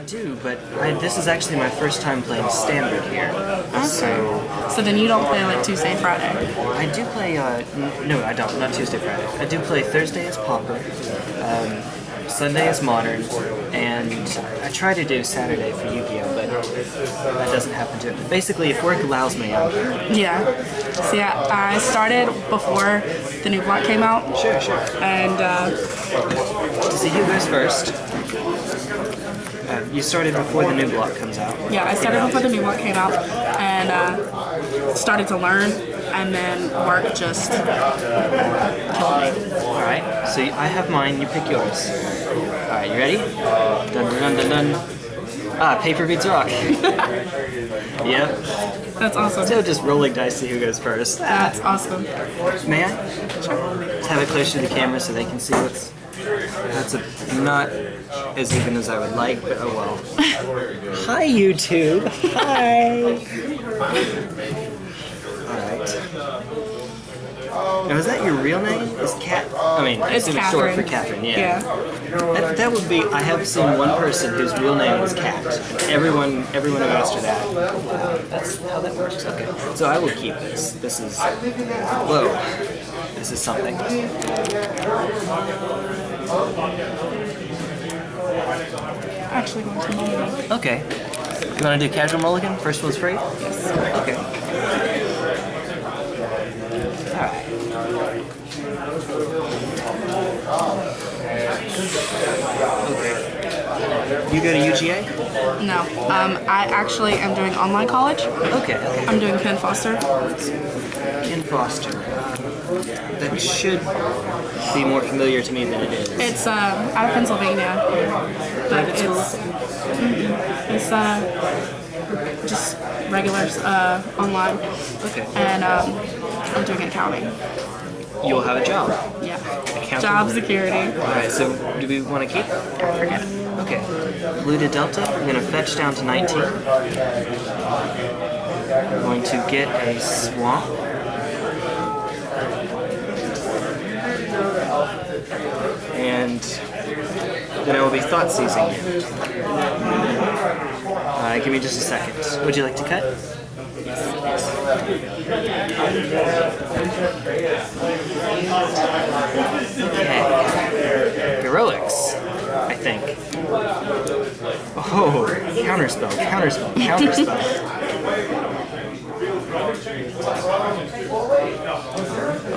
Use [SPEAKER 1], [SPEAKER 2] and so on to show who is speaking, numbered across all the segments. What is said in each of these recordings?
[SPEAKER 1] I do, but I, this is actually my first time playing standard here. So
[SPEAKER 2] So then you don't play like Tuesday, Friday.
[SPEAKER 1] I do play. Uh, no, I don't. Not Tuesday, Friday. I do play Thursday as Pauper, um, Sunday as Modern, and I try to do Saturday for Yu-Gi-Oh, but that doesn't happen to. Basically, if work allows me, I'm here.
[SPEAKER 2] Yeah. See, I, I started before the new block came out,
[SPEAKER 1] Sure, sure.
[SPEAKER 2] and uh,
[SPEAKER 1] See who goes first. Uh, you started before the new block comes out.
[SPEAKER 2] yeah, I started before the new block came out, and uh, started to learn, and then work just killed me.
[SPEAKER 1] All right. So I have mine. You pick yours. All right. You ready? Dun dun dun dun. dun. Ah, paper beats rock. yep.
[SPEAKER 2] That's awesome.
[SPEAKER 1] So just rolling dice, to see who goes first.
[SPEAKER 2] That's awesome.
[SPEAKER 1] May I? Let's have it closer to the camera so they can see what's. That's a, not as even as I would like, but oh well. Hi, YouTube. Hi. Alright. Now, is that your real name? Is Cat? I mean,
[SPEAKER 2] It's
[SPEAKER 1] short for
[SPEAKER 2] Catherine.
[SPEAKER 1] Catherine, yeah. That, that would be. I have seen one person whose real name was Cat. Everyone, everyone asked her that. Wow, that's how that works. Okay, so I will keep this. This is. Whoa, this is something.
[SPEAKER 2] Actually going to Mulligan.
[SPEAKER 1] Okay. You want to do casual mulligan? First one's free. Yes. Okay. All right. Okay. You go to UGA?
[SPEAKER 2] No. Um, I actually am doing online college.
[SPEAKER 1] Okay.
[SPEAKER 2] I'm doing Penn Foster.
[SPEAKER 1] Ken Foster. That should be more familiar to me than it is.
[SPEAKER 2] It's uh, out of Pennsylvania, but it's it's uh, just regular uh, online,
[SPEAKER 1] Okay.
[SPEAKER 2] and um, I'm doing accounting.
[SPEAKER 1] You'll have a job.
[SPEAKER 2] Yeah,
[SPEAKER 1] Accounting.
[SPEAKER 2] job security.
[SPEAKER 1] All right. So, do we want to keep?
[SPEAKER 2] Forget it.
[SPEAKER 1] Okay. To Delta. I'm gonna fetch down to 19. I'm going to get a swamp. And then I will be thought seizing. Uh, give me just a second. Would you like to cut? Okay. Heroics, think. Oh, counterspell, counterspell, counterspell.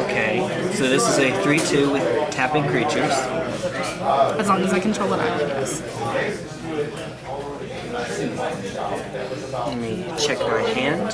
[SPEAKER 1] Okay, so this is a 3-2 with tapping creatures.
[SPEAKER 2] As long as I control an island, guess.
[SPEAKER 1] Let me check my hand.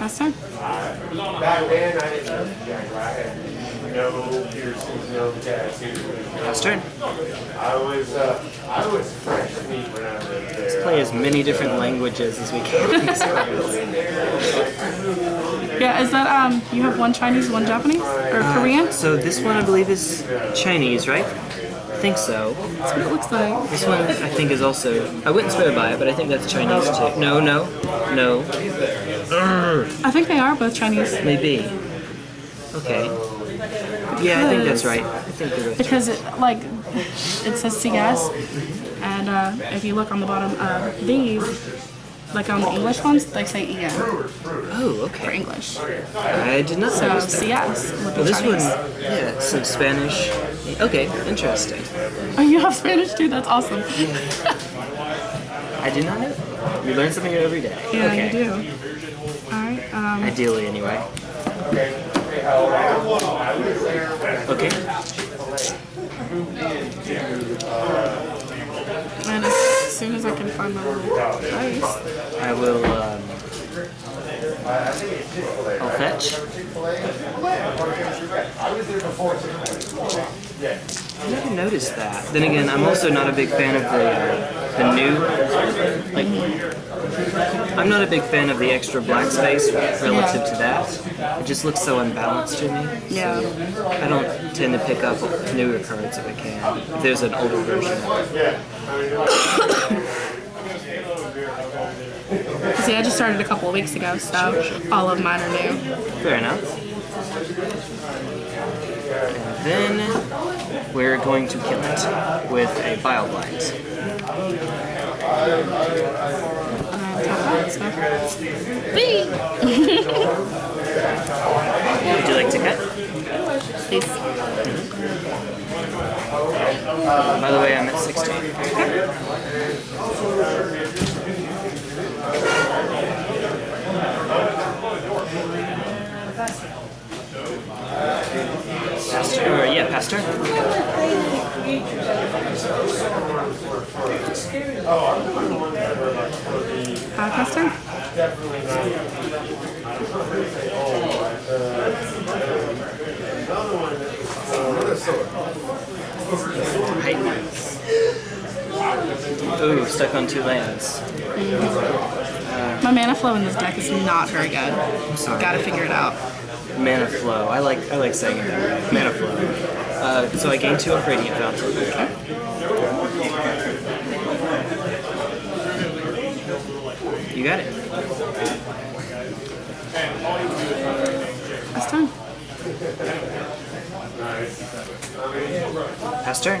[SPEAKER 1] I.
[SPEAKER 3] Back then, I didn't know. I had no piercings, no tattoos. I was, uh, I was fresh meat when I lived there.
[SPEAKER 1] Play as many different languages as we can.
[SPEAKER 2] Yeah, is that um? You have one Chinese, one Japanese, or Korean?
[SPEAKER 1] so this one I believe is Chinese, right? I think so.
[SPEAKER 2] That's what it looks like.
[SPEAKER 1] This one I think is also. I wouldn't swear by it, but I think that's Chinese too. No, no, no.
[SPEAKER 2] I think they are both Chinese
[SPEAKER 1] Maybe. Okay. Yeah, I think that's right. I think
[SPEAKER 2] because it like it says CS, and uh, if you look on the bottom of these, like on the English ones, they say EN
[SPEAKER 1] Oh, okay. for.
[SPEAKER 2] English.
[SPEAKER 1] I did not
[SPEAKER 2] So
[SPEAKER 1] notice that.
[SPEAKER 2] CS would be
[SPEAKER 1] Well, this one,
[SPEAKER 2] Chinese.
[SPEAKER 1] yeah, so Spanish. Okay, interesting.
[SPEAKER 2] Oh, you have Spanish too. That's awesome.
[SPEAKER 1] I did not know. You learn something new every day.
[SPEAKER 2] Yeah,
[SPEAKER 1] okay.
[SPEAKER 2] you do. Um,
[SPEAKER 1] Ideally, anyway. Okay.
[SPEAKER 2] and as soon as I can find my little dice,
[SPEAKER 1] I will. Um, I'll fetch. I never noticed that. Then again, I'm also not a big fan of the uh, the new like. I'm not a big fan of the extra black space relative to that. It just looks so unbalanced to me.
[SPEAKER 2] Yeah.
[SPEAKER 1] I don't tend to pick up newer cards if I can. If there's an older version of it.
[SPEAKER 2] See, I just started a couple of weeks ago, so all of mine are new.
[SPEAKER 1] Fair enough. And then we're going to kill it with a Bile
[SPEAKER 2] Blight. Top that, so. Whee!
[SPEAKER 1] Would you like to cut?
[SPEAKER 2] Please.
[SPEAKER 1] By the way, I'm at 16. Pastor, or yeah, Pastor.
[SPEAKER 2] Uh, Pastor?
[SPEAKER 1] Height. Ooh, stuck on two lands. Mm-hmm.
[SPEAKER 2] Uh, My mana flow in this deck is not very good. So gotta figure it out.
[SPEAKER 1] Mana flow. I like I like saying it that way. Mana flow. Uh, so I gain two of Radiant Fountain. You got it.
[SPEAKER 2] Last time.
[SPEAKER 1] Pass turn.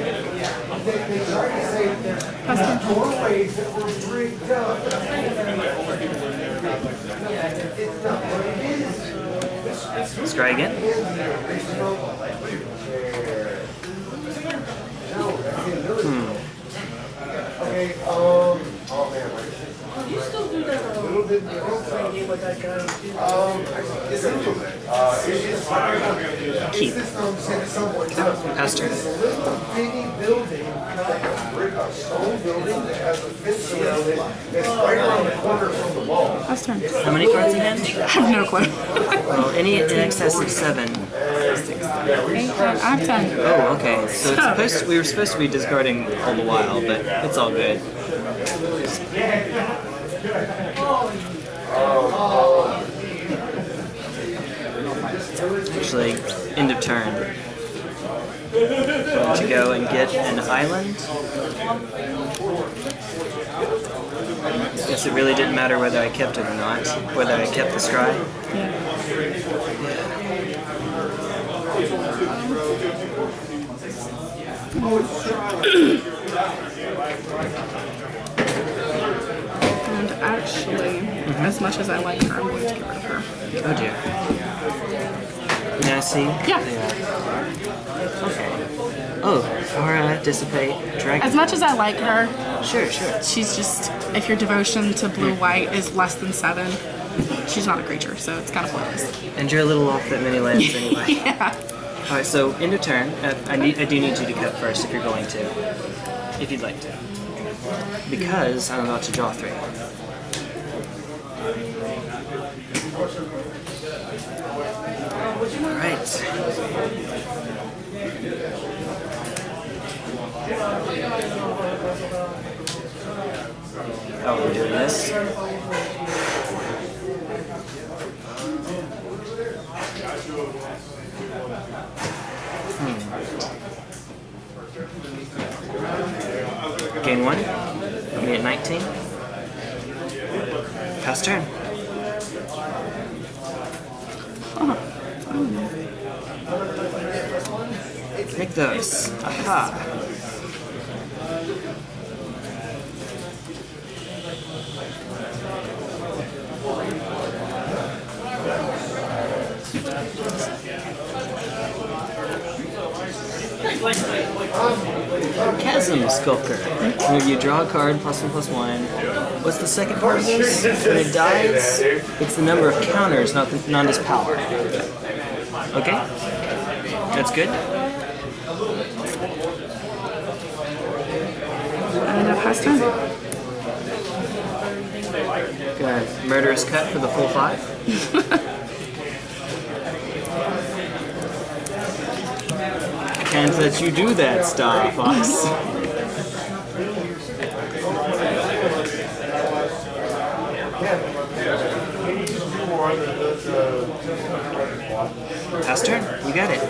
[SPEAKER 3] They, they try to say that
[SPEAKER 2] Last
[SPEAKER 3] doorways that were rigged up. It's not what it is.
[SPEAKER 1] Scry again.
[SPEAKER 3] Okay, um, oh man, what is it? You still do that a little bit, you know, playing game with that guy? Um, it's a. Uh, it is,
[SPEAKER 1] Keep.
[SPEAKER 3] it's this, some- somewhat.
[SPEAKER 1] Pass turn.
[SPEAKER 3] It's a little bitty building, kind a brick, a stone building that has a fence around it. It's right around the corner from the wall.
[SPEAKER 2] Last.
[SPEAKER 1] How many cards in hand?
[SPEAKER 2] I have no clue.
[SPEAKER 1] Well, any in excess of seven.
[SPEAKER 2] Eight. I have ten.
[SPEAKER 1] Oh, okay. So it's supposed to, we were supposed to be discarding all the while, but it's all good. Actually, end of turn. Going to go and get an island. Guess it really didn't matter whether I kept it or not, whether I kept the scry.
[SPEAKER 2] Yeah. And actually, as much as I like her, I'm going to get rid of her.
[SPEAKER 1] Oh dear. Now see?
[SPEAKER 2] Yeah.
[SPEAKER 1] Okay. Oh, aura, dissipate, dragon.
[SPEAKER 2] As much as I like her,
[SPEAKER 1] Sure, sure.
[SPEAKER 2] she's just, if your devotion to blue white is less than seven, she's not a creature, so it's kind of pointless.
[SPEAKER 1] And you're a little off that many lands anyway.
[SPEAKER 2] Yeah.
[SPEAKER 1] All right, so end of turn. Uh, I need, I do need you to cut first if you're going to, if you'd like to, because I'm about to draw three. All right. Oh, we're doing this. Hmm. Gain one. Put me at 19. Pass turn. Take those. Aha. Chasm Skulker. Where you draw a card, plus one, plus one. What's the second part of this? When it dies, it's the number of counters, not, the, not its power. Okay? That's good.
[SPEAKER 2] And a pass turn.
[SPEAKER 1] Got Murderous Cut for the full five. Can't let you do that, Star Fox. Pass turn. You got it.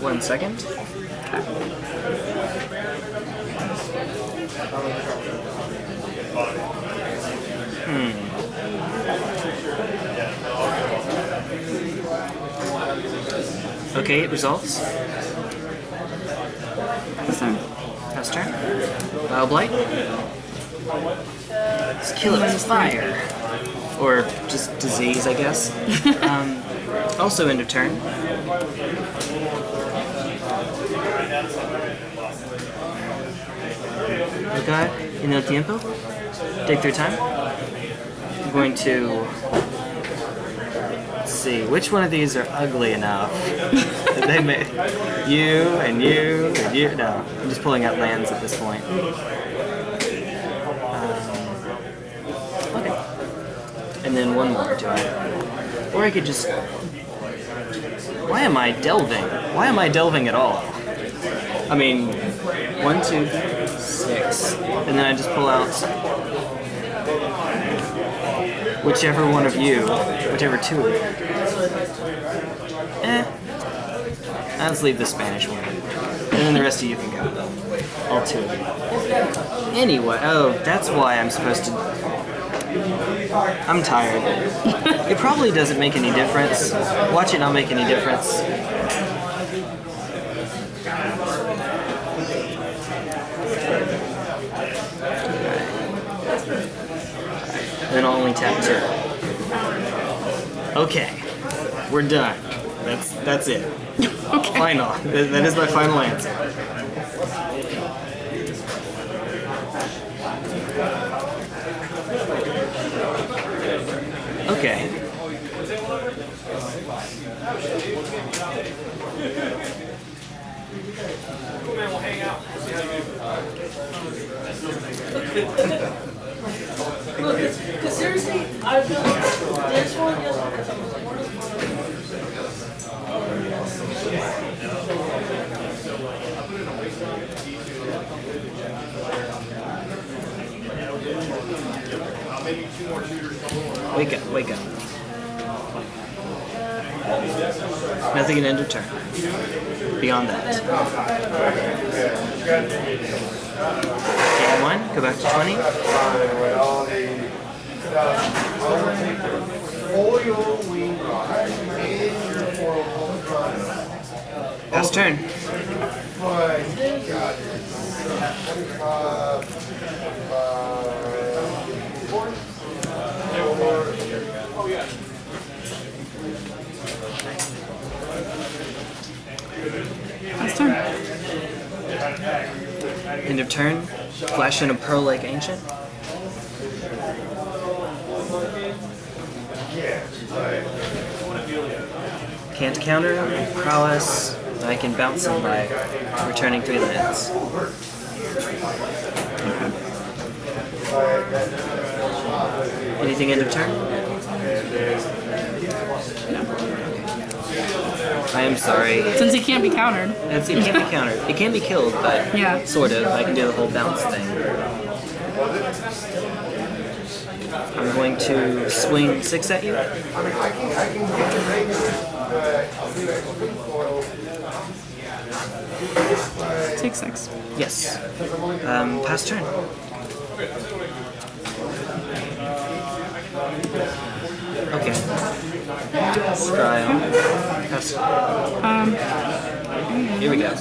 [SPEAKER 1] One second. Hmm. Okay, results.
[SPEAKER 2] Pass turn.
[SPEAKER 1] Pass turn. Bile Blight. Let's kill it with fire. Or just disease, I guess. um, also end of turn. Okay, en el tiempo. Take their time. I'm going to let's see which one of these are ugly enough they made you and you and you. No, I'm just pulling out lands at this point. Um, okay, and then one more? Or I could just. Why am I delving? Why am I delving at all? I mean, one, two, six, and then I just pull out whichever one of you, whichever two of you. Let's leave the Spanish one. And then the rest of you can go. All two of you. Anyway, oh, that's why I'm supposed to. I'm tired. it probably doesn't make any difference. Watch it not make any difference. Then I'll only tap two. Okay, we're done. That's that's it. Final. That, that is my final answer. Okay.
[SPEAKER 4] Look, because seriously, I feel like this one
[SPEAKER 1] Wake up, wake up. Nothing can end of turn. Beyond that. Game one, go back to 20.
[SPEAKER 3] Foil wing
[SPEAKER 1] Pass turn. End of turn. Flash in a Pearl Lake Ancient. Can't counter. Prowess. I can bounce him by returning three lands. Anything end of turn? I am sorry.
[SPEAKER 2] Since he can't be countered.
[SPEAKER 1] It's, it can't be countered. It can be killed, but
[SPEAKER 2] Yeah.
[SPEAKER 1] sort of. I can do the whole bounce thing. I'm going to swing six at you.
[SPEAKER 3] I can, I can get the rate, but I'll do it with foil.
[SPEAKER 2] Take six.
[SPEAKER 1] Yes. Um, pass turn. Okay. Scry on. Pass.
[SPEAKER 2] Um,
[SPEAKER 1] Here we go.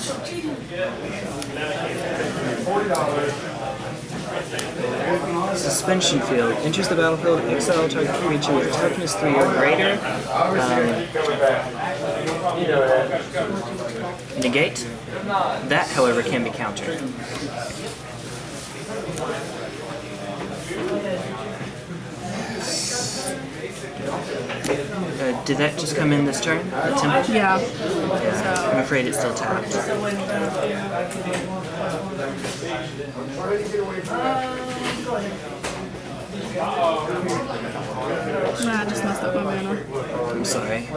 [SPEAKER 1] Suspension field. Enters the battlefield, exile target creature with toughness 3 or greater. Um, negate. That, however, can be countered. Uh, did that just come in this turn? The temple?
[SPEAKER 2] Yeah.
[SPEAKER 1] I'm afraid it's still tapped.
[SPEAKER 2] Nah, I just messed up my mana.
[SPEAKER 1] I'm sorry.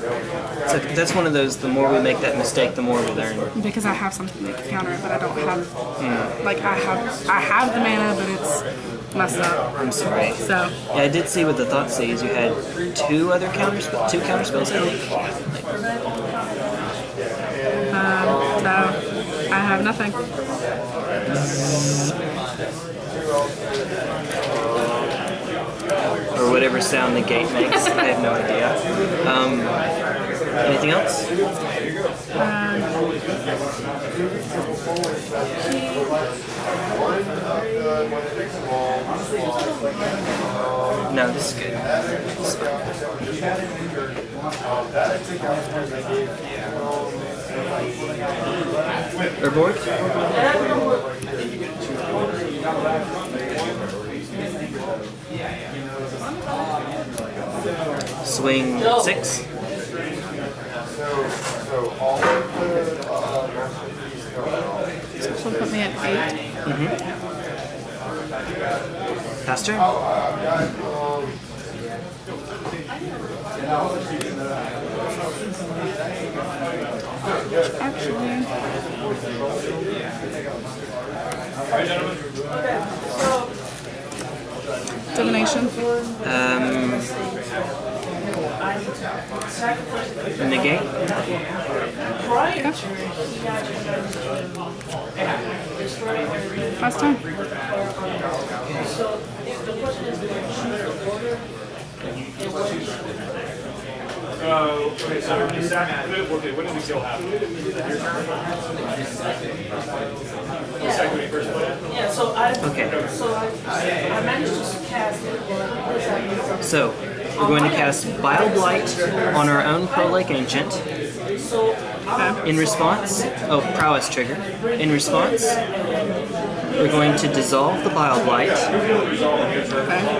[SPEAKER 1] So that's one of those. The more we make that mistake, the more we learn.
[SPEAKER 2] Because I have something can counter it, but I don't have like I have I have the mana, but it's messed up.
[SPEAKER 1] I'm sorry.
[SPEAKER 2] So
[SPEAKER 1] Yeah, I did see with the Thoughtseize you had two other counter spells, two counter spells. I think.
[SPEAKER 2] um, so I have nothing.
[SPEAKER 1] Whatever sound the gate makes. I have no idea. Um, anything else? No, this is good. This is. Swing six.
[SPEAKER 2] This will put me at eight.
[SPEAKER 1] Pass turn.
[SPEAKER 2] Actually, divination.
[SPEAKER 1] Um, negate.
[SPEAKER 2] Last time.
[SPEAKER 5] Uh, okay, so is that, okay, when did we kill happen? Your turn? The second when you first played it?
[SPEAKER 4] Yeah, so I,
[SPEAKER 1] Okay.
[SPEAKER 4] so I, I managed to cast it. What does?
[SPEAKER 1] So we're going to cast Bile Blight on our own Pearl Lake Ancient. In response, oh, prowess trigger. In response, we're going to dissolve the Bile Blight.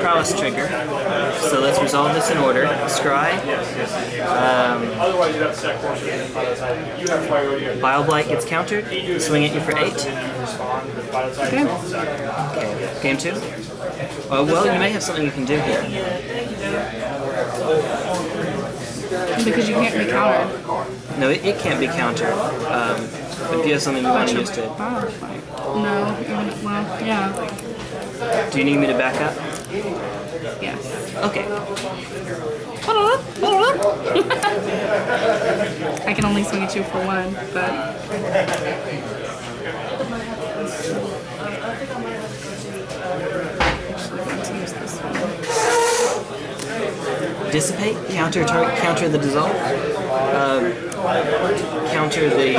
[SPEAKER 1] Prowess trigger. So let's resolve this in order. Scry. Um,
[SPEAKER 5] Otherwise, you'd have to sack force it by the time you have priority and
[SPEAKER 1] Bile Blight gets countered. Swing at you for eight.
[SPEAKER 5] respond, but by the time
[SPEAKER 2] Okay.
[SPEAKER 5] you all sack.
[SPEAKER 1] Okay. Game two. Oh, well, you may have something you can do here.
[SPEAKER 2] Because you can't be countered.
[SPEAKER 1] No, it, it can't be countered. Um, if you have something you want to use to.
[SPEAKER 2] No, even, well, yeah.
[SPEAKER 1] Do you need me to back up?
[SPEAKER 2] Yes.
[SPEAKER 1] Okay.
[SPEAKER 2] I can only swing at you for one, but actually I'm going to use this one.
[SPEAKER 1] Dissipate. Counter. Counter the dissolve. Uh, counter the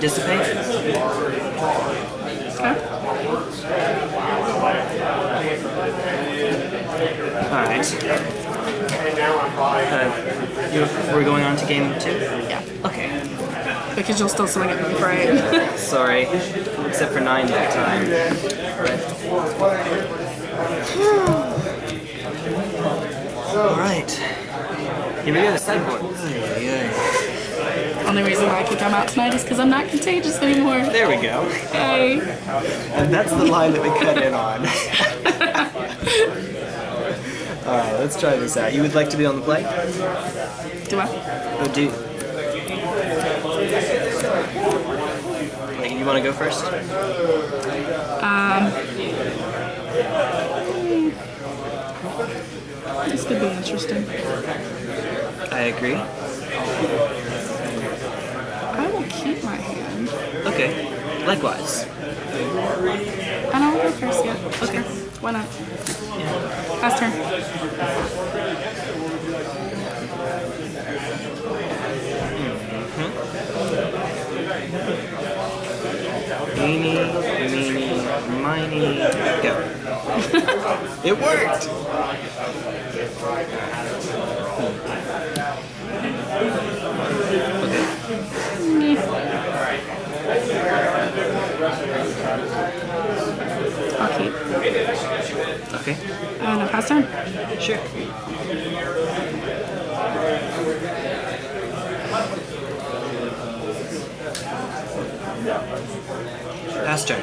[SPEAKER 1] dissipate.
[SPEAKER 2] Okay.
[SPEAKER 1] All right. Uh, we're going on to game two.
[SPEAKER 2] Yeah.
[SPEAKER 1] Okay.
[SPEAKER 2] Because you'll still swing at me for eight.
[SPEAKER 1] Sorry, except for nine that time. All right. Here we go. the Sideboard.
[SPEAKER 2] Only reason why I can come out tonight is because I'm not contagious anymore.
[SPEAKER 1] There we go.
[SPEAKER 2] Hey.
[SPEAKER 1] And that's the line that we cut in on. All right, let's try this out. You would like to be on the play?
[SPEAKER 2] Do I?
[SPEAKER 1] Oh, do. You want to go first?
[SPEAKER 2] Um, This could be interesting.
[SPEAKER 1] I agree.
[SPEAKER 2] I will keep my hand.
[SPEAKER 1] Okay. Likewise.
[SPEAKER 2] I'll go first, yeah. Okay. Why not? Pass turn. Mm-hmm.
[SPEAKER 1] Meeny, meeny, miny, go. it worked!
[SPEAKER 2] Okay.
[SPEAKER 1] Okay,
[SPEAKER 2] And a pass turn.
[SPEAKER 1] sure. Pass turn.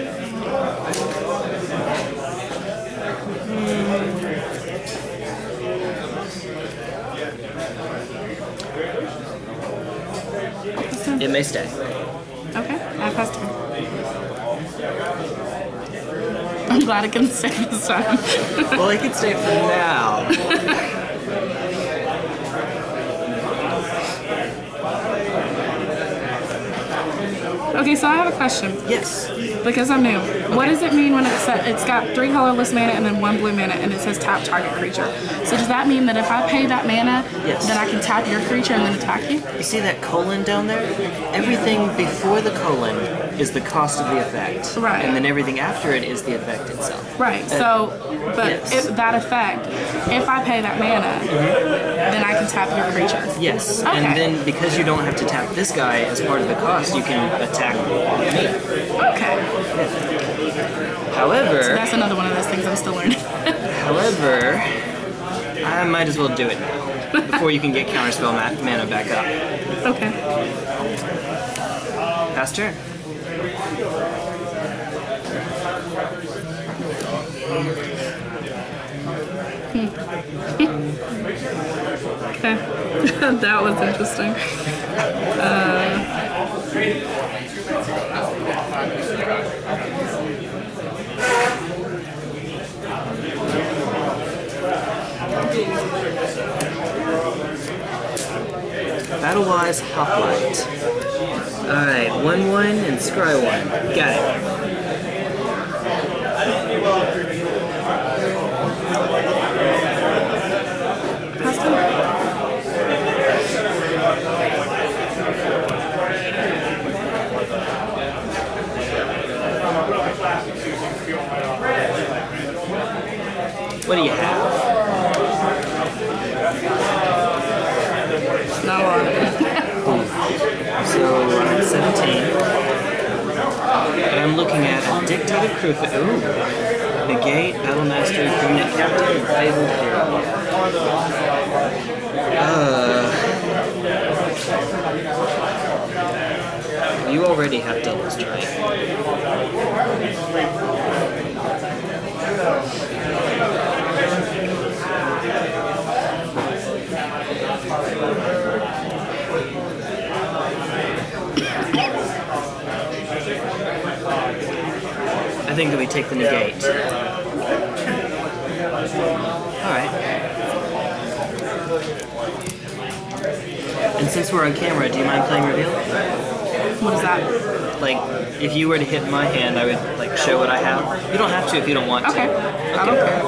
[SPEAKER 1] It may stay.
[SPEAKER 2] Okay, I passed. I'm glad it can stay this time.
[SPEAKER 1] Well, it can stay for now.
[SPEAKER 2] okay, so I have a question
[SPEAKER 1] Yes.
[SPEAKER 2] Because I'm new. What does it mean when it's set, it's got three colorless mana and then one blue mana and it says tap target creature? So does that mean that if I pay that mana,
[SPEAKER 1] Yes.
[SPEAKER 2] then I can tap your creature and then attack you?
[SPEAKER 1] You see that colon down there? Everything before the colon is the cost of the effect.
[SPEAKER 2] Right.
[SPEAKER 1] And then everything after it is the effect itself.
[SPEAKER 2] Right. Uh, so, but
[SPEAKER 1] yes.
[SPEAKER 2] if that effect, if I pay that mana, then I can tap your creature.
[SPEAKER 1] Yes.
[SPEAKER 2] Okay.
[SPEAKER 1] And then because you don't have to tap this guy as part of the cost, you can attack me.
[SPEAKER 2] Okay.
[SPEAKER 1] However,
[SPEAKER 2] That's another one of those things I'm still learning.
[SPEAKER 1] however, I might as well do it now before you can get counterspell ma- mana back up.
[SPEAKER 2] okay.
[SPEAKER 1] Pass turn. Hmm.
[SPEAKER 2] Okay. that was interesting.
[SPEAKER 1] Uh, Battlewise Hoplite. Alright, 1-1 and Scry 1. Got it. What do you have?
[SPEAKER 2] Not a lot.
[SPEAKER 1] So I'm at 17. And I'm looking at a Dictator Crew. Ooh. Negate, Battlemaster, Permanent Captain, and Fabled Hero. Uh, you already have double strike. I think that we take the negate. Alright. And since we're on camera, do you mind playing reveal?
[SPEAKER 2] What is that?
[SPEAKER 1] Like, if you were to hit my hand, I would like show what I have. You don't have to if you don't want to.
[SPEAKER 2] Okay. I don't care.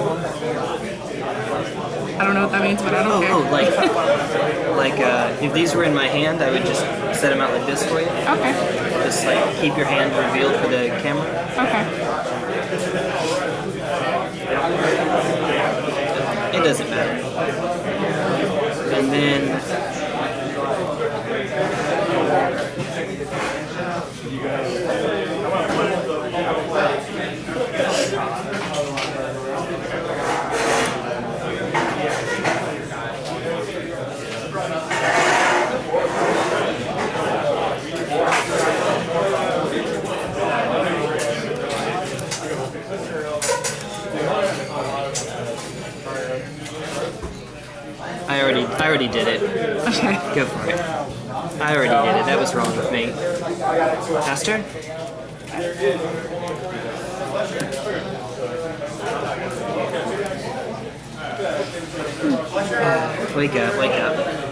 [SPEAKER 2] I don't know what that means, but I don't
[SPEAKER 1] Oh,
[SPEAKER 2] care.
[SPEAKER 1] oh, like, like uh, if these were in my hand, I would just set them out like this for you.
[SPEAKER 2] Okay.
[SPEAKER 1] Just like keep your hand revealed for the camera.
[SPEAKER 2] Okay.
[SPEAKER 1] It doesn't matter. And then I already I I already did it.
[SPEAKER 2] Okay.
[SPEAKER 1] Go for it. I already did it. That was wrong with me. Last turn? Hmm. Wake up, wake up.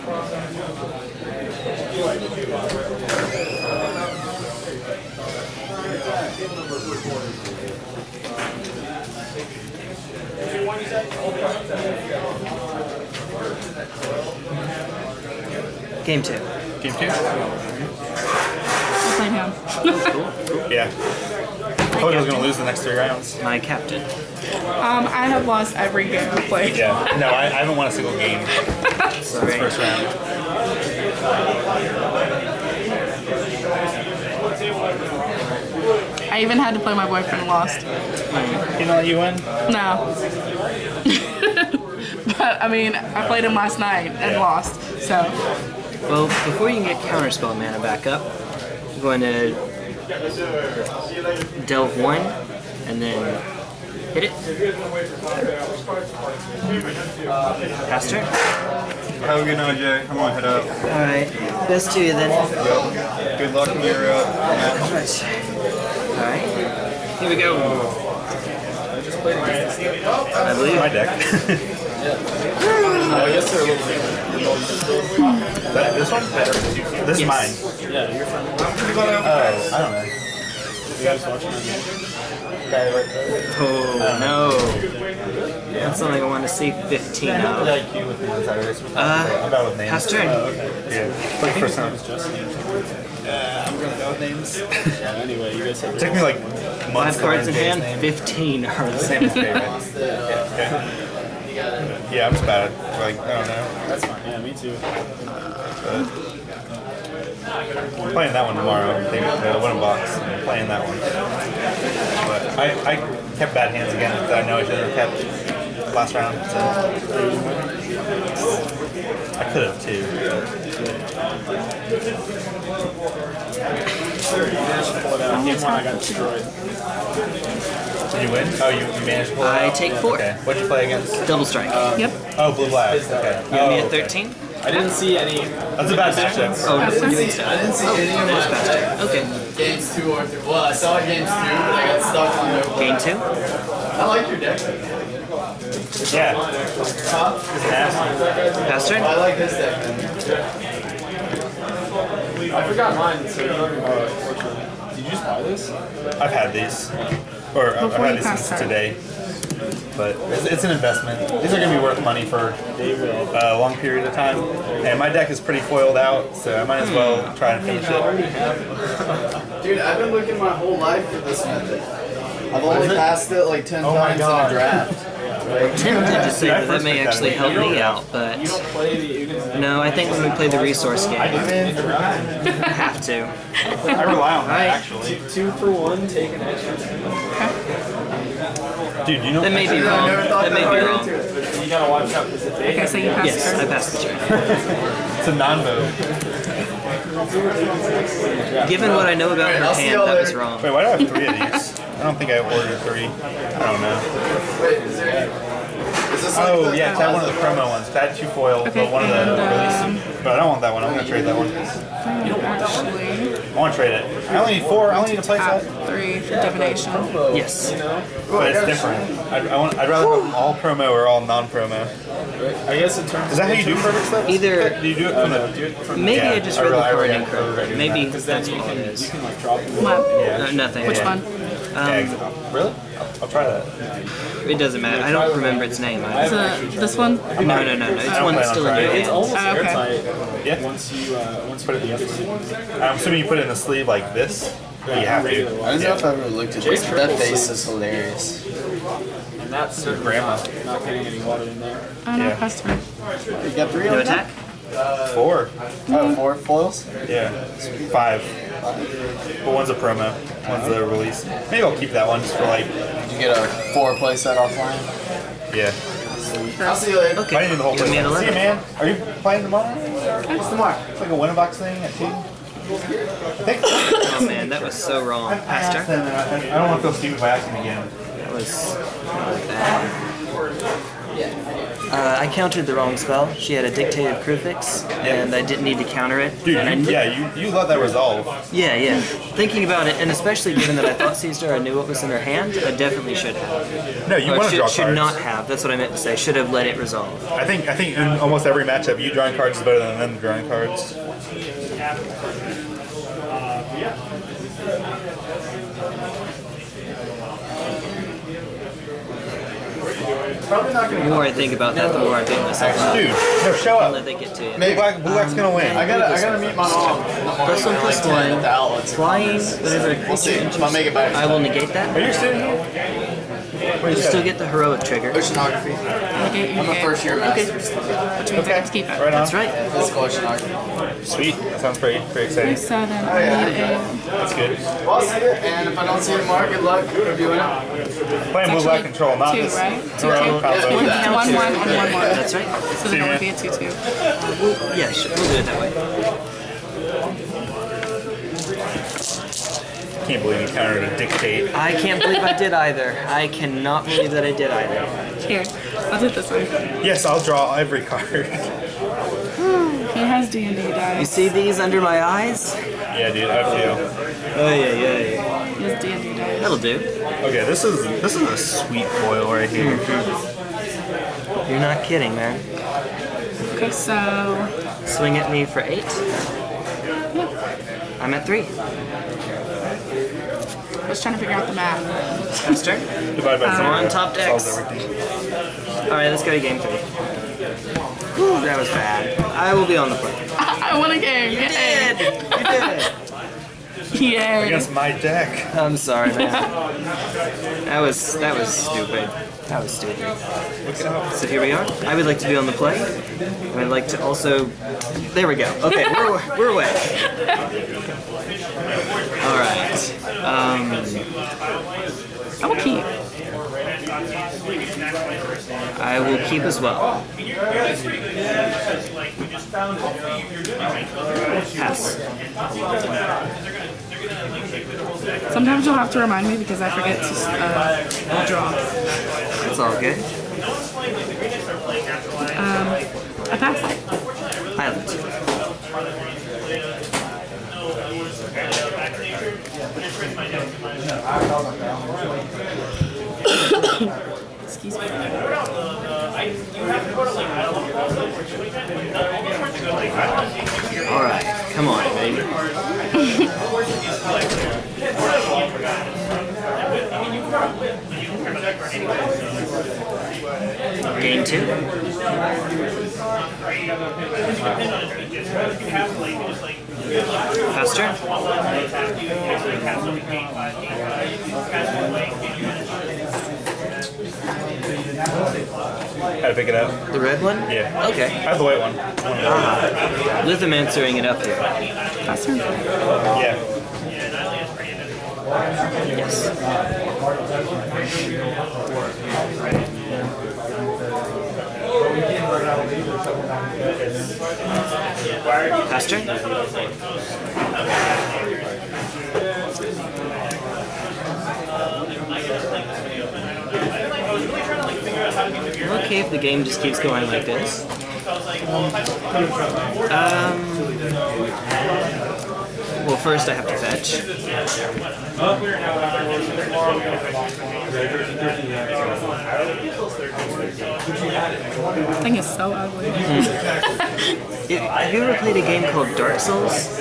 [SPEAKER 1] Game two.
[SPEAKER 6] Game two?
[SPEAKER 2] I'll play him.
[SPEAKER 6] Yeah. I told you I was going to lose the next three rounds.
[SPEAKER 1] My captain.
[SPEAKER 2] um, I have lost every game I've played.
[SPEAKER 6] Yeah. No, I, I haven't won a single game
[SPEAKER 1] Sorry.
[SPEAKER 6] first round.
[SPEAKER 2] I even had to play my boyfriend lost.
[SPEAKER 6] You know let you win?
[SPEAKER 2] No. But I mean, I played him last night and lost. So
[SPEAKER 1] Well, before you can get counterspell mana back up, I'm going to delve one and then hit it. Pass turn.
[SPEAKER 7] Have a good night, Jay. I'm gonna head up.
[SPEAKER 1] Alright, best to you then.
[SPEAKER 7] Good luck in your uh, match.
[SPEAKER 1] Alright, here we go. I believe
[SPEAKER 6] My deck.
[SPEAKER 5] I guess they're a little bit.
[SPEAKER 6] But this one? This is
[SPEAKER 1] Yes.
[SPEAKER 6] mine.
[SPEAKER 5] Yeah, you're fine.
[SPEAKER 6] Oh, I don't know.
[SPEAKER 5] You guys watching?
[SPEAKER 1] Oh no. That's something I want to see 15 of.
[SPEAKER 6] like you with the insiders.
[SPEAKER 1] Uh,
[SPEAKER 6] I'm with names.
[SPEAKER 1] pass turn.
[SPEAKER 6] Yeah. Like first time.
[SPEAKER 5] I'm gonna go with names. yeah, anyway, you guys have
[SPEAKER 6] It took me like months to
[SPEAKER 1] cards in hand, 15 are the
[SPEAKER 6] Same as Jay, right? Yeah, okay. Yeah, I'm just bad. at, Like, I don't know.
[SPEAKER 5] That's fine. Yeah, me too.
[SPEAKER 6] I'm playing that one tomorrow. They, the winning box. I'm playing that one. But I, I kept bad hands again that I know I should have kept last round. So I could have too.
[SPEAKER 5] Game one, I got destroyed.
[SPEAKER 6] Did you win? Oh, you, you managed to pull
[SPEAKER 1] I
[SPEAKER 6] out?
[SPEAKER 1] take four.
[SPEAKER 6] Okay. What'd you play against?
[SPEAKER 1] Double strike.
[SPEAKER 2] yep.
[SPEAKER 6] Oh, blue black. Okay.
[SPEAKER 1] You have me
[SPEAKER 6] Oh,
[SPEAKER 1] at
[SPEAKER 6] okay.
[SPEAKER 1] 13?
[SPEAKER 5] I didn't see any.
[SPEAKER 6] That's a bad matchup.
[SPEAKER 1] Oh, no, we're doing stuff.
[SPEAKER 8] I didn't see any of my
[SPEAKER 1] Okay.
[SPEAKER 8] games two or three. Well, I saw games two, but I got stuck on no.
[SPEAKER 1] Game two?
[SPEAKER 8] I like your deck.
[SPEAKER 6] Yeah.
[SPEAKER 8] Huh?
[SPEAKER 6] It's nasty.
[SPEAKER 1] Pass turn?
[SPEAKER 8] I like this deck.
[SPEAKER 5] I forgot mine. So uh, did you just buy this?
[SPEAKER 6] I've had these. Or uh,
[SPEAKER 2] I've
[SPEAKER 6] had
[SPEAKER 2] you
[SPEAKER 6] these
[SPEAKER 2] pass
[SPEAKER 6] since today. But it's, it's an investment. These are going to be worth money for uh, a long period of time. And my deck is pretty foiled out, so I might as well try and finish it.
[SPEAKER 8] Dude, I've been looking my whole life for this method. I've only passed it like 10
[SPEAKER 6] Oh my
[SPEAKER 8] times
[SPEAKER 6] God.
[SPEAKER 8] in a draft.
[SPEAKER 1] Tempted to say that that may
[SPEAKER 6] picked that
[SPEAKER 1] actually
[SPEAKER 6] up.
[SPEAKER 1] help
[SPEAKER 6] You don't
[SPEAKER 1] me out, but
[SPEAKER 5] Play the. You
[SPEAKER 1] no, I think when we play the resource game, I have to.
[SPEAKER 6] I rely on that, actually.
[SPEAKER 5] two for one, take an extra.
[SPEAKER 6] Dude, you know
[SPEAKER 1] That may be wrong. That may be wrong.
[SPEAKER 5] You gotta watch out because if they
[SPEAKER 2] Okay, so you passed
[SPEAKER 1] Yes, I
[SPEAKER 2] turn.
[SPEAKER 1] passed the turn.
[SPEAKER 6] It's a non-vote.
[SPEAKER 1] Given what I know about her
[SPEAKER 8] I'll see
[SPEAKER 1] hand, that was wrong.
[SPEAKER 6] Wait, why do I have three of these? I don't think I ordered three. I don't know.
[SPEAKER 8] Wait, is there. Is this like
[SPEAKER 6] Oh,
[SPEAKER 8] the
[SPEAKER 6] yeah, try one of the promo ones. I two foil,
[SPEAKER 2] Okay,
[SPEAKER 6] but one of the
[SPEAKER 2] and, uh,
[SPEAKER 6] release. But I don't want that one. I'm going to trade that one.
[SPEAKER 2] Actually,
[SPEAKER 6] I want to trade it. I only need four. I only need a
[SPEAKER 2] top
[SPEAKER 6] playset.
[SPEAKER 2] Uh, three for divination.
[SPEAKER 1] Yes.
[SPEAKER 6] But it's different. I'd, I want, I'd rather have them all promo or all non-promo.
[SPEAKER 5] I guess in terms
[SPEAKER 6] Is that how you do perfect slips?
[SPEAKER 1] Either-
[SPEAKER 6] Do you do it from uh, the...
[SPEAKER 1] Maybe
[SPEAKER 6] Yeah,
[SPEAKER 1] I just read the card
[SPEAKER 6] really-
[SPEAKER 1] incorrectly. Maybe
[SPEAKER 6] that.
[SPEAKER 1] that's
[SPEAKER 5] you
[SPEAKER 1] all it
[SPEAKER 5] can, you can like drop them.
[SPEAKER 2] What?
[SPEAKER 1] Uh, nothing.
[SPEAKER 2] Which
[SPEAKER 6] Yeah.
[SPEAKER 2] one?
[SPEAKER 6] Yeah, exactly. Really? I'll, I'll try that.
[SPEAKER 1] It doesn't matter. I don't remember its name. I,
[SPEAKER 2] Is it this one?
[SPEAKER 1] no, no, no, no. It's
[SPEAKER 6] I
[SPEAKER 1] one
[SPEAKER 6] plan
[SPEAKER 1] that's still in your
[SPEAKER 6] trying.
[SPEAKER 5] It's
[SPEAKER 1] hand.
[SPEAKER 5] almost
[SPEAKER 2] Oh, okay.
[SPEAKER 5] airtight
[SPEAKER 6] Yeah.
[SPEAKER 5] once you uh, once you
[SPEAKER 6] Put it in the other I'm assuming you put it in the sleeve like this. You have to.
[SPEAKER 8] I don't know
[SPEAKER 6] Yeah.
[SPEAKER 8] if I've ever looked at this, that face is hilarious.
[SPEAKER 5] and that's
[SPEAKER 6] Your grandma.
[SPEAKER 5] not getting any water in there.
[SPEAKER 2] Oh no,
[SPEAKER 6] Yeah.
[SPEAKER 2] pass turn.
[SPEAKER 8] You got three
[SPEAKER 1] No
[SPEAKER 8] on top?
[SPEAKER 1] attack?
[SPEAKER 6] Four.
[SPEAKER 8] Oh, four foils?
[SPEAKER 6] Yeah. Five. But one's a promo. One's a release. Maybe I'll keep that one just for like,
[SPEAKER 8] Did you get a four play set offline?
[SPEAKER 6] yeah.
[SPEAKER 8] I'll see you later.
[SPEAKER 1] Okay.
[SPEAKER 6] I didn't need the whole
[SPEAKER 1] Give
[SPEAKER 6] thing. See you, man. Are you playing tomorrow?
[SPEAKER 8] What's tomorrow?
[SPEAKER 6] It's like a winner box thing at 2. I think.
[SPEAKER 1] Oh man, that was so wrong.
[SPEAKER 6] I
[SPEAKER 1] Pass
[SPEAKER 6] asked
[SPEAKER 1] turn?
[SPEAKER 6] and I, I don't want to feel stupid by asking again.
[SPEAKER 1] That was bad. Uh, I countered the wrong spell. She had a dictated Kruphix, and I didn't need to counter it.
[SPEAKER 6] Dude,
[SPEAKER 1] and
[SPEAKER 6] you, yeah, you, you let that resolve.
[SPEAKER 1] Yeah, yeah. Thinking about it, and especially given that I thought Caesar, I knew what was in her hand, I definitely should have.
[SPEAKER 6] No, you
[SPEAKER 1] Or
[SPEAKER 6] want to
[SPEAKER 1] should,
[SPEAKER 6] draw
[SPEAKER 1] should
[SPEAKER 6] cards.
[SPEAKER 1] not have. That's what I meant to say. Should have let it resolve.
[SPEAKER 6] I think I think in almost every matchup, you drawing cards is better than them drawing cards.
[SPEAKER 1] The
[SPEAKER 8] gonna.
[SPEAKER 1] more I think about that, the more I beat myself up.
[SPEAKER 6] Dude, no, show up.
[SPEAKER 1] let they get to you.
[SPEAKER 6] Blue Black, Blue Black's gonna win.
[SPEAKER 8] I gotta, I gotta meet my mom.
[SPEAKER 1] Plus one, plus
[SPEAKER 8] Like,
[SPEAKER 1] one.
[SPEAKER 8] at the outlets.
[SPEAKER 1] Flying, whenever a
[SPEAKER 8] We'll see if I make it back.
[SPEAKER 1] I will negate that.
[SPEAKER 6] Are you sitting here?
[SPEAKER 1] You still get the heroic trigger.
[SPEAKER 8] Oceanography.
[SPEAKER 2] Okay,
[SPEAKER 8] I'm a first year master.
[SPEAKER 2] Which means I get to keep it.
[SPEAKER 6] Right on.
[SPEAKER 1] That's right.
[SPEAKER 8] Physical oceanography.
[SPEAKER 6] Sweet. That sounds pretty pretty exciting.
[SPEAKER 2] So then I need a.
[SPEAKER 6] That's good.
[SPEAKER 8] Well, I'll see it, and if I don't see it, Mark, good luck reviewing it.
[SPEAKER 6] Playing Blue Black control, not
[SPEAKER 2] two,
[SPEAKER 6] this
[SPEAKER 2] right? Two,
[SPEAKER 6] hero
[SPEAKER 2] two.
[SPEAKER 6] combo.
[SPEAKER 2] One, one, and one, one.
[SPEAKER 1] That's right.
[SPEAKER 2] So then it would be a two, two.
[SPEAKER 1] Yeah, sure. we'll do it that way.
[SPEAKER 6] Can't believe you countered a dictate.
[SPEAKER 1] I can't believe I did either. I cannot believe that I did either.
[SPEAKER 2] Here, I'll do this one.
[SPEAKER 6] Yes, I'll draw every card.
[SPEAKER 2] Hmm, he has D and D dice.
[SPEAKER 1] You see these under my eyes?
[SPEAKER 6] yeah, dude, I feel.
[SPEAKER 1] Oh yeah, yeah, yeah.
[SPEAKER 2] He has D and D dice.
[SPEAKER 1] That'll do.
[SPEAKER 6] Okay, this is this is a sweet foil right here. Mm-hmm.
[SPEAKER 1] You're not kidding, man.
[SPEAKER 2] Okay, so
[SPEAKER 1] Swing at me for eight. I'm at three.
[SPEAKER 2] I was trying to figure out the math.
[SPEAKER 1] That's turn.
[SPEAKER 6] Divided by
[SPEAKER 1] uh,
[SPEAKER 6] Come
[SPEAKER 1] on, top decks. All right, let's go to game three. Whew, that was bad. I will be on the play.
[SPEAKER 2] I won a game.
[SPEAKER 1] You
[SPEAKER 2] Yay!
[SPEAKER 1] did. You did.
[SPEAKER 2] Yay!
[SPEAKER 6] Against my deck.
[SPEAKER 1] I'm sorry, man. That was that was stupid. That was stupid. So here we are. I would like to be on the play. I would like to also. There we go. Okay, we're we're away. All right. Um,
[SPEAKER 2] I will keep.
[SPEAKER 1] I will keep as well. Pass.
[SPEAKER 2] Sometimes you'll have to remind me because I forget to uh, draw.
[SPEAKER 1] It's all good.
[SPEAKER 2] I pass.
[SPEAKER 1] Island.
[SPEAKER 2] Excuse me.
[SPEAKER 1] All right. Come on, baby. Game two. Turn.
[SPEAKER 6] Had to pick it up.
[SPEAKER 1] The red one?
[SPEAKER 6] Yeah.
[SPEAKER 1] Okay.
[SPEAKER 6] I have the white one. Ah.
[SPEAKER 1] Lithium answering it up here.
[SPEAKER 2] Pass turn.
[SPEAKER 6] Yeah.
[SPEAKER 1] I'm okay if the game just keeps going like this. Um, well, first I have to fetch.
[SPEAKER 2] Thing is so ugly.
[SPEAKER 1] Have you ever played a game called Dark Souls?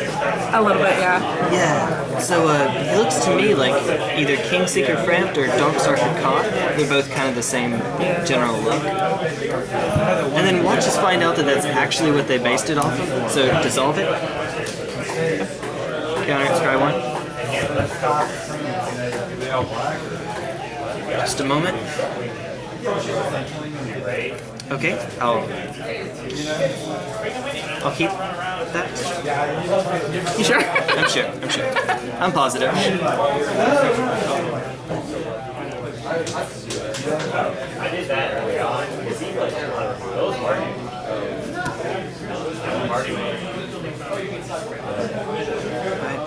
[SPEAKER 2] A little bit, yeah.
[SPEAKER 1] Yeah. So uh, it looks to me like either King Kingseeker Frampt or Arcade Caught. They're both kind of the same general look. And then watch us find out that that's actually what they based it off of. So dissolve it. Counter scry one. Just a moment. Okay, I'll I'll keep that.
[SPEAKER 2] You sure?
[SPEAKER 1] I'm sure. I'm sure. I'm positive. Alright,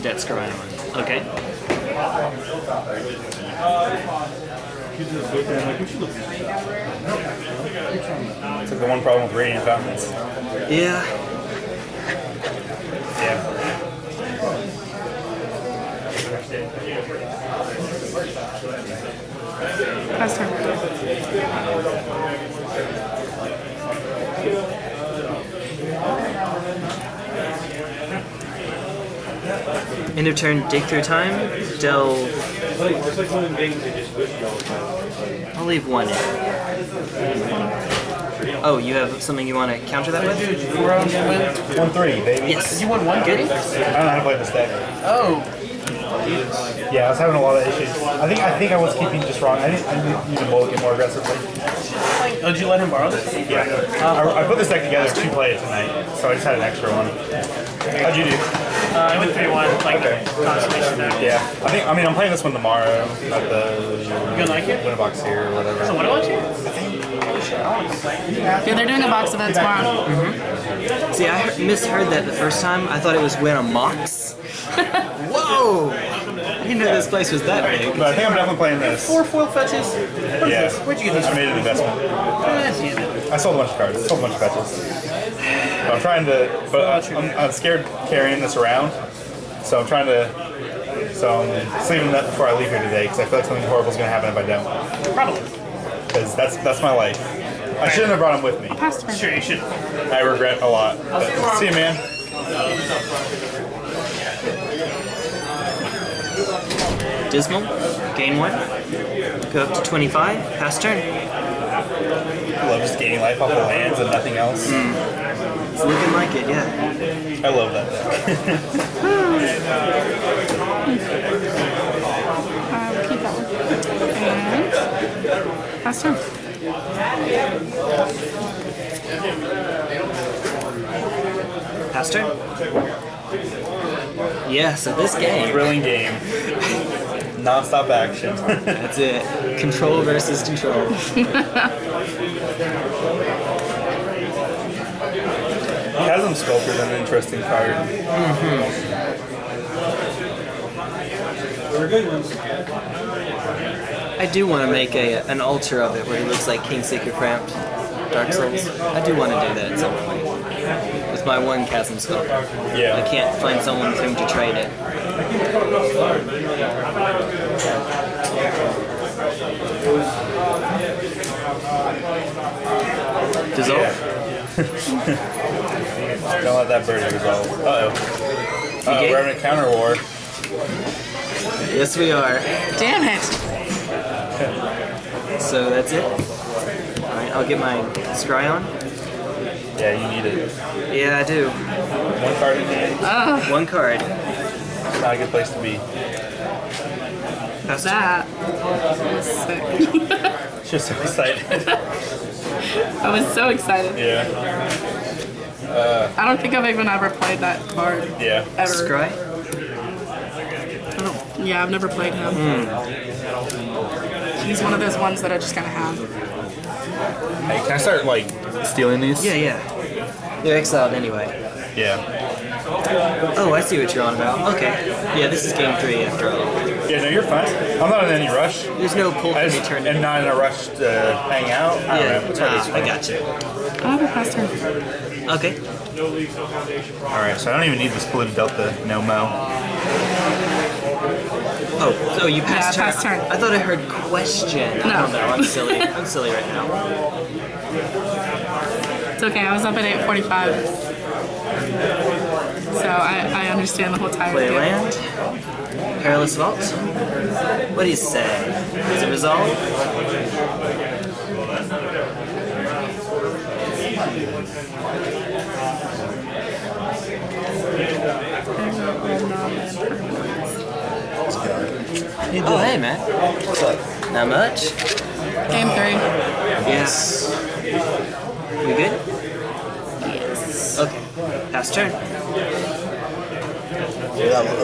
[SPEAKER 1] Get that scrying on. Okay.
[SPEAKER 6] It's like the one problem with radiant fountains.
[SPEAKER 1] Yeah.
[SPEAKER 6] Yeah.
[SPEAKER 2] Pass turn.
[SPEAKER 1] End of turn, dig through time, delve. I'll leave one in. Oh, you have something you want to counter that with?
[SPEAKER 6] One three, baby.
[SPEAKER 1] Yes.
[SPEAKER 9] You won one
[SPEAKER 1] Good.
[SPEAKER 9] game?
[SPEAKER 6] I don't know how to play this deck.
[SPEAKER 9] Oh.
[SPEAKER 6] Yeah, I was having a lot of issues. I think I think I was keeping just wrong. I didn't I need to mulligan more aggressively.
[SPEAKER 9] Oh, did you let him borrow this?
[SPEAKER 6] Yeah. Oh. I, I put this deck together to play it tonight, so I just had an extra one. How'd you do?
[SPEAKER 9] Uh, I went 3 1, like
[SPEAKER 6] Okay.
[SPEAKER 9] constellation deck.
[SPEAKER 6] Yeah. I think I mean I'm playing this one tomorrow at the
[SPEAKER 9] You gonna like it?
[SPEAKER 6] winner box here or whatever.
[SPEAKER 9] So what about you?
[SPEAKER 2] Yeah, they're doing a box event tomorrow.
[SPEAKER 1] See, I misheard that the first time. I thought it was win a Mox. Whoa! I didn't know this place was that big.
[SPEAKER 6] But I think I'm definitely playing this.
[SPEAKER 9] Four foil fetches? What is
[SPEAKER 6] Yeah.
[SPEAKER 9] this? Where'd you get these
[SPEAKER 6] I made an investment.
[SPEAKER 9] Damn it.
[SPEAKER 6] I sold a bunch of cards. Sold a bunch of fetches. But I'm trying to, but I'm, I'm, I'm scared carrying this around. So I'm trying to, so I'm sleeping that before I leave here today because I feel like something horrible is going to happen if I don't.
[SPEAKER 9] Probably.
[SPEAKER 6] Because that's that's my life. I shouldn't have brought him with me.
[SPEAKER 2] Pass turn.
[SPEAKER 9] Sure, you should.
[SPEAKER 6] I regret a lot. But see you, man.
[SPEAKER 1] Dismal. Gain one. Go up to 25. Pass turn.
[SPEAKER 6] I love just gaining life off the lands and nothing else. Mm.
[SPEAKER 1] It's looking like it, yeah.
[SPEAKER 6] I love that deck.
[SPEAKER 2] Keep that one. And pass turn.
[SPEAKER 1] Pass turn. Yeah, so this game,
[SPEAKER 6] Thrilling game. Non-stop action.
[SPEAKER 1] that's it. Control versus control.
[SPEAKER 6] Chasm Skulker is an interesting card.
[SPEAKER 1] I do want to make a an altar of it where he looks like Kingseeker Frampt Dark Souls. I do want to do that at some point. With my one Chasm Skulker. I can't find someone with whom to trade it. Dissolve?
[SPEAKER 6] Don't let that birdie resolve. Uh-oh. Uh-oh, we're having a counter war.
[SPEAKER 1] Yes, we are.
[SPEAKER 2] Damn it.
[SPEAKER 1] So that's it. Alright, I'll get my scry on.
[SPEAKER 6] Yeah, you need it.
[SPEAKER 1] Yeah, I do.
[SPEAKER 6] One card in hand.
[SPEAKER 1] One card.
[SPEAKER 6] Not a good place to be.
[SPEAKER 1] Pass turn.
[SPEAKER 2] That was sick.
[SPEAKER 6] Just so excited.
[SPEAKER 2] I was so excited.
[SPEAKER 6] yeah.
[SPEAKER 2] I don't think I've even ever played that card
[SPEAKER 6] Yeah.
[SPEAKER 2] ever.
[SPEAKER 1] Scry?
[SPEAKER 2] I don't- yeah, I've never played him. He's one of those ones that I just kind of have.
[SPEAKER 6] Hey, can I start like stealing these?
[SPEAKER 1] Yeah, yeah. They're exiled anyway.
[SPEAKER 6] Yeah.
[SPEAKER 1] Oh, I see what you're on about. Okay. Yeah, this is game three after all.
[SPEAKER 6] Yeah, no, you're fine. I'm not in any rush.
[SPEAKER 1] There's no pull
[SPEAKER 6] I
[SPEAKER 1] for
[SPEAKER 6] just
[SPEAKER 1] me turn.
[SPEAKER 6] am not in a rush to hang out. I don't
[SPEAKER 1] Yeah,
[SPEAKER 6] know. Whichever
[SPEAKER 1] ah, I got you.
[SPEAKER 2] I have a pass turn.
[SPEAKER 1] Okay.
[SPEAKER 6] All right, so I don't even need this blue delta no mo.
[SPEAKER 1] Oh, so you passed
[SPEAKER 2] Yeah,
[SPEAKER 1] turn.
[SPEAKER 2] pass turn.
[SPEAKER 1] I thought I heard question. I
[SPEAKER 2] No.
[SPEAKER 1] don't know. I'm silly. I'm silly right now.
[SPEAKER 2] It's okay. I was up at 8:45, so I, I understand the whole time.
[SPEAKER 1] Play land. Perilous Vault. What do you say? Is it resolved? Oh, hey, man.
[SPEAKER 8] What's up?
[SPEAKER 1] Not much.
[SPEAKER 2] Game three.
[SPEAKER 1] Yes. We good? Yes. Okay. Pass turn.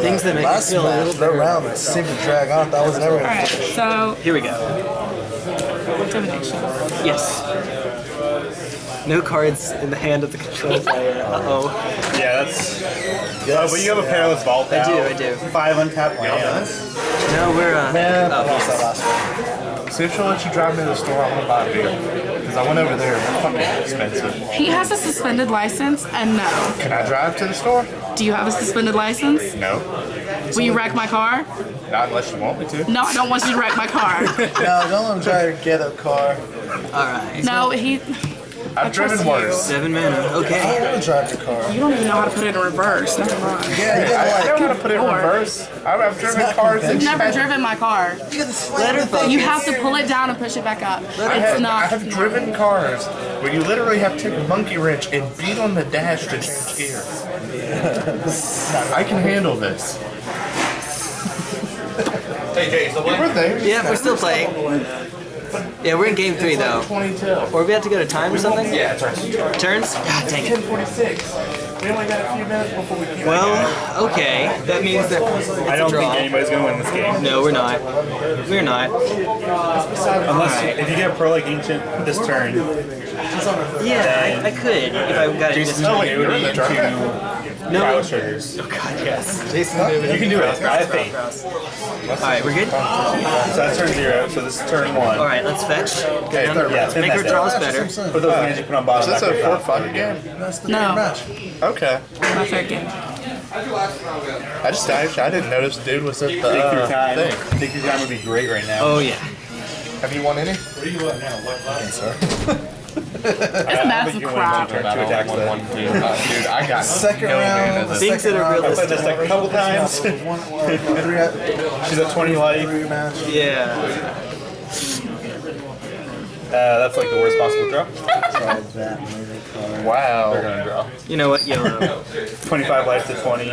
[SPEAKER 1] Things that make me
[SPEAKER 8] Last
[SPEAKER 1] feel a
[SPEAKER 8] match,
[SPEAKER 1] little
[SPEAKER 8] that
[SPEAKER 1] better.
[SPEAKER 8] round that seemed to drag on. That was never
[SPEAKER 2] All right. So
[SPEAKER 1] Here we go.
[SPEAKER 2] divination.
[SPEAKER 1] Yes. No cards in the hand of the control player. Uh oh.
[SPEAKER 6] Yeah, that's. Oh, but you have a perilous vault.
[SPEAKER 1] I do, I do.
[SPEAKER 6] Five untapped lands.
[SPEAKER 1] No, we're uh.
[SPEAKER 8] Man, I lost that
[SPEAKER 1] yes.
[SPEAKER 8] last one.
[SPEAKER 3] See if she'll let you drive me to the store, I want to buy a beer. Because I went over there, they're fucking expensive.
[SPEAKER 2] He has a suspended license, and no.
[SPEAKER 3] Can I drive to the store?
[SPEAKER 2] Do you have a suspended license?
[SPEAKER 3] No.
[SPEAKER 2] Will you wreck my car?
[SPEAKER 3] Not unless you want me to.
[SPEAKER 2] No, I don't want you to wreck my car.
[SPEAKER 8] No, don't let him drive your ghetto car.
[SPEAKER 1] Alright.
[SPEAKER 2] No, he.
[SPEAKER 3] I've driven
[SPEAKER 2] trust
[SPEAKER 3] worse.
[SPEAKER 1] Seven mana.
[SPEAKER 8] I
[SPEAKER 1] Okay.
[SPEAKER 8] want to drive your car.
[SPEAKER 2] You don't even know how to put it in reverse. Never mind.
[SPEAKER 8] Yeah, you
[SPEAKER 3] I, I
[SPEAKER 8] gotta
[SPEAKER 3] know
[SPEAKER 8] like.
[SPEAKER 3] how to put it in
[SPEAKER 2] Or-
[SPEAKER 3] reverse. I've, I've driven
[SPEAKER 8] not
[SPEAKER 3] cars
[SPEAKER 2] You've never driven my car.
[SPEAKER 8] You gotta slam the thing.
[SPEAKER 2] You have to pull it down and push it back up.
[SPEAKER 3] I
[SPEAKER 2] It's
[SPEAKER 3] have, I
[SPEAKER 2] not.
[SPEAKER 3] have driven cars where you literally have to take a monkey wrench and beat on the dash to change gears. I can handle this. You were there.
[SPEAKER 1] Yeah, we're still playing. Yeah, we're in game three though.
[SPEAKER 3] 22.
[SPEAKER 1] Or we have to go to time or something?
[SPEAKER 3] Yeah, turns.
[SPEAKER 1] Turns? God dang it.
[SPEAKER 3] 1046. We only got a few minutes before we can.
[SPEAKER 1] Well, okay. That means that it's
[SPEAKER 6] I
[SPEAKER 1] a
[SPEAKER 6] don't
[SPEAKER 1] draw.
[SPEAKER 6] think anybody's gonna win this game.
[SPEAKER 1] No, we're not. We're not.
[SPEAKER 6] Unless if you get a Pearl Lake Ancient this turn,
[SPEAKER 1] Yeah, I, I could if I got it just
[SPEAKER 3] Oh, wait, you're the truck?
[SPEAKER 6] to
[SPEAKER 1] No.
[SPEAKER 6] power triggers.
[SPEAKER 1] Oh god, yes.
[SPEAKER 8] Jason,
[SPEAKER 6] You can do it. I have faith.
[SPEAKER 1] Alright, we're good?
[SPEAKER 6] So that's turn zero. So this is turn one.
[SPEAKER 1] Alright, let's fetch.
[SPEAKER 3] Okay, third
[SPEAKER 6] Yeah,
[SPEAKER 1] make our draws better.
[SPEAKER 6] Put those lands you put on bottom.
[SPEAKER 3] Is this a 4-5 game?
[SPEAKER 8] that's the
[SPEAKER 2] No.
[SPEAKER 8] Oh, third match.
[SPEAKER 3] Okay.
[SPEAKER 2] My third game.
[SPEAKER 3] I just I, I didn't notice dude was at the
[SPEAKER 6] Take your
[SPEAKER 3] uh,
[SPEAKER 6] time.
[SPEAKER 3] thing.
[SPEAKER 6] Take your time would be great right now.
[SPEAKER 1] Oh yeah.
[SPEAKER 3] Have you won any?
[SPEAKER 8] Okay, sir.
[SPEAKER 2] Isn't that some crap?
[SPEAKER 6] Turn two attacks then.
[SPEAKER 3] Dude, I got
[SPEAKER 8] Second
[SPEAKER 3] no
[SPEAKER 8] round.
[SPEAKER 3] mana.
[SPEAKER 1] Things
[SPEAKER 8] second
[SPEAKER 1] that are
[SPEAKER 8] round,
[SPEAKER 6] I played this like a couple times.
[SPEAKER 8] One or three at
[SPEAKER 6] She's at 20 life.
[SPEAKER 8] three match.
[SPEAKER 1] Yeah.
[SPEAKER 6] Uh, that's like the worst possible draw.
[SPEAKER 8] Try that.
[SPEAKER 6] They're
[SPEAKER 3] Wow.
[SPEAKER 6] gonna draw.
[SPEAKER 1] You know what? YOLO.
[SPEAKER 6] 25 life to 20.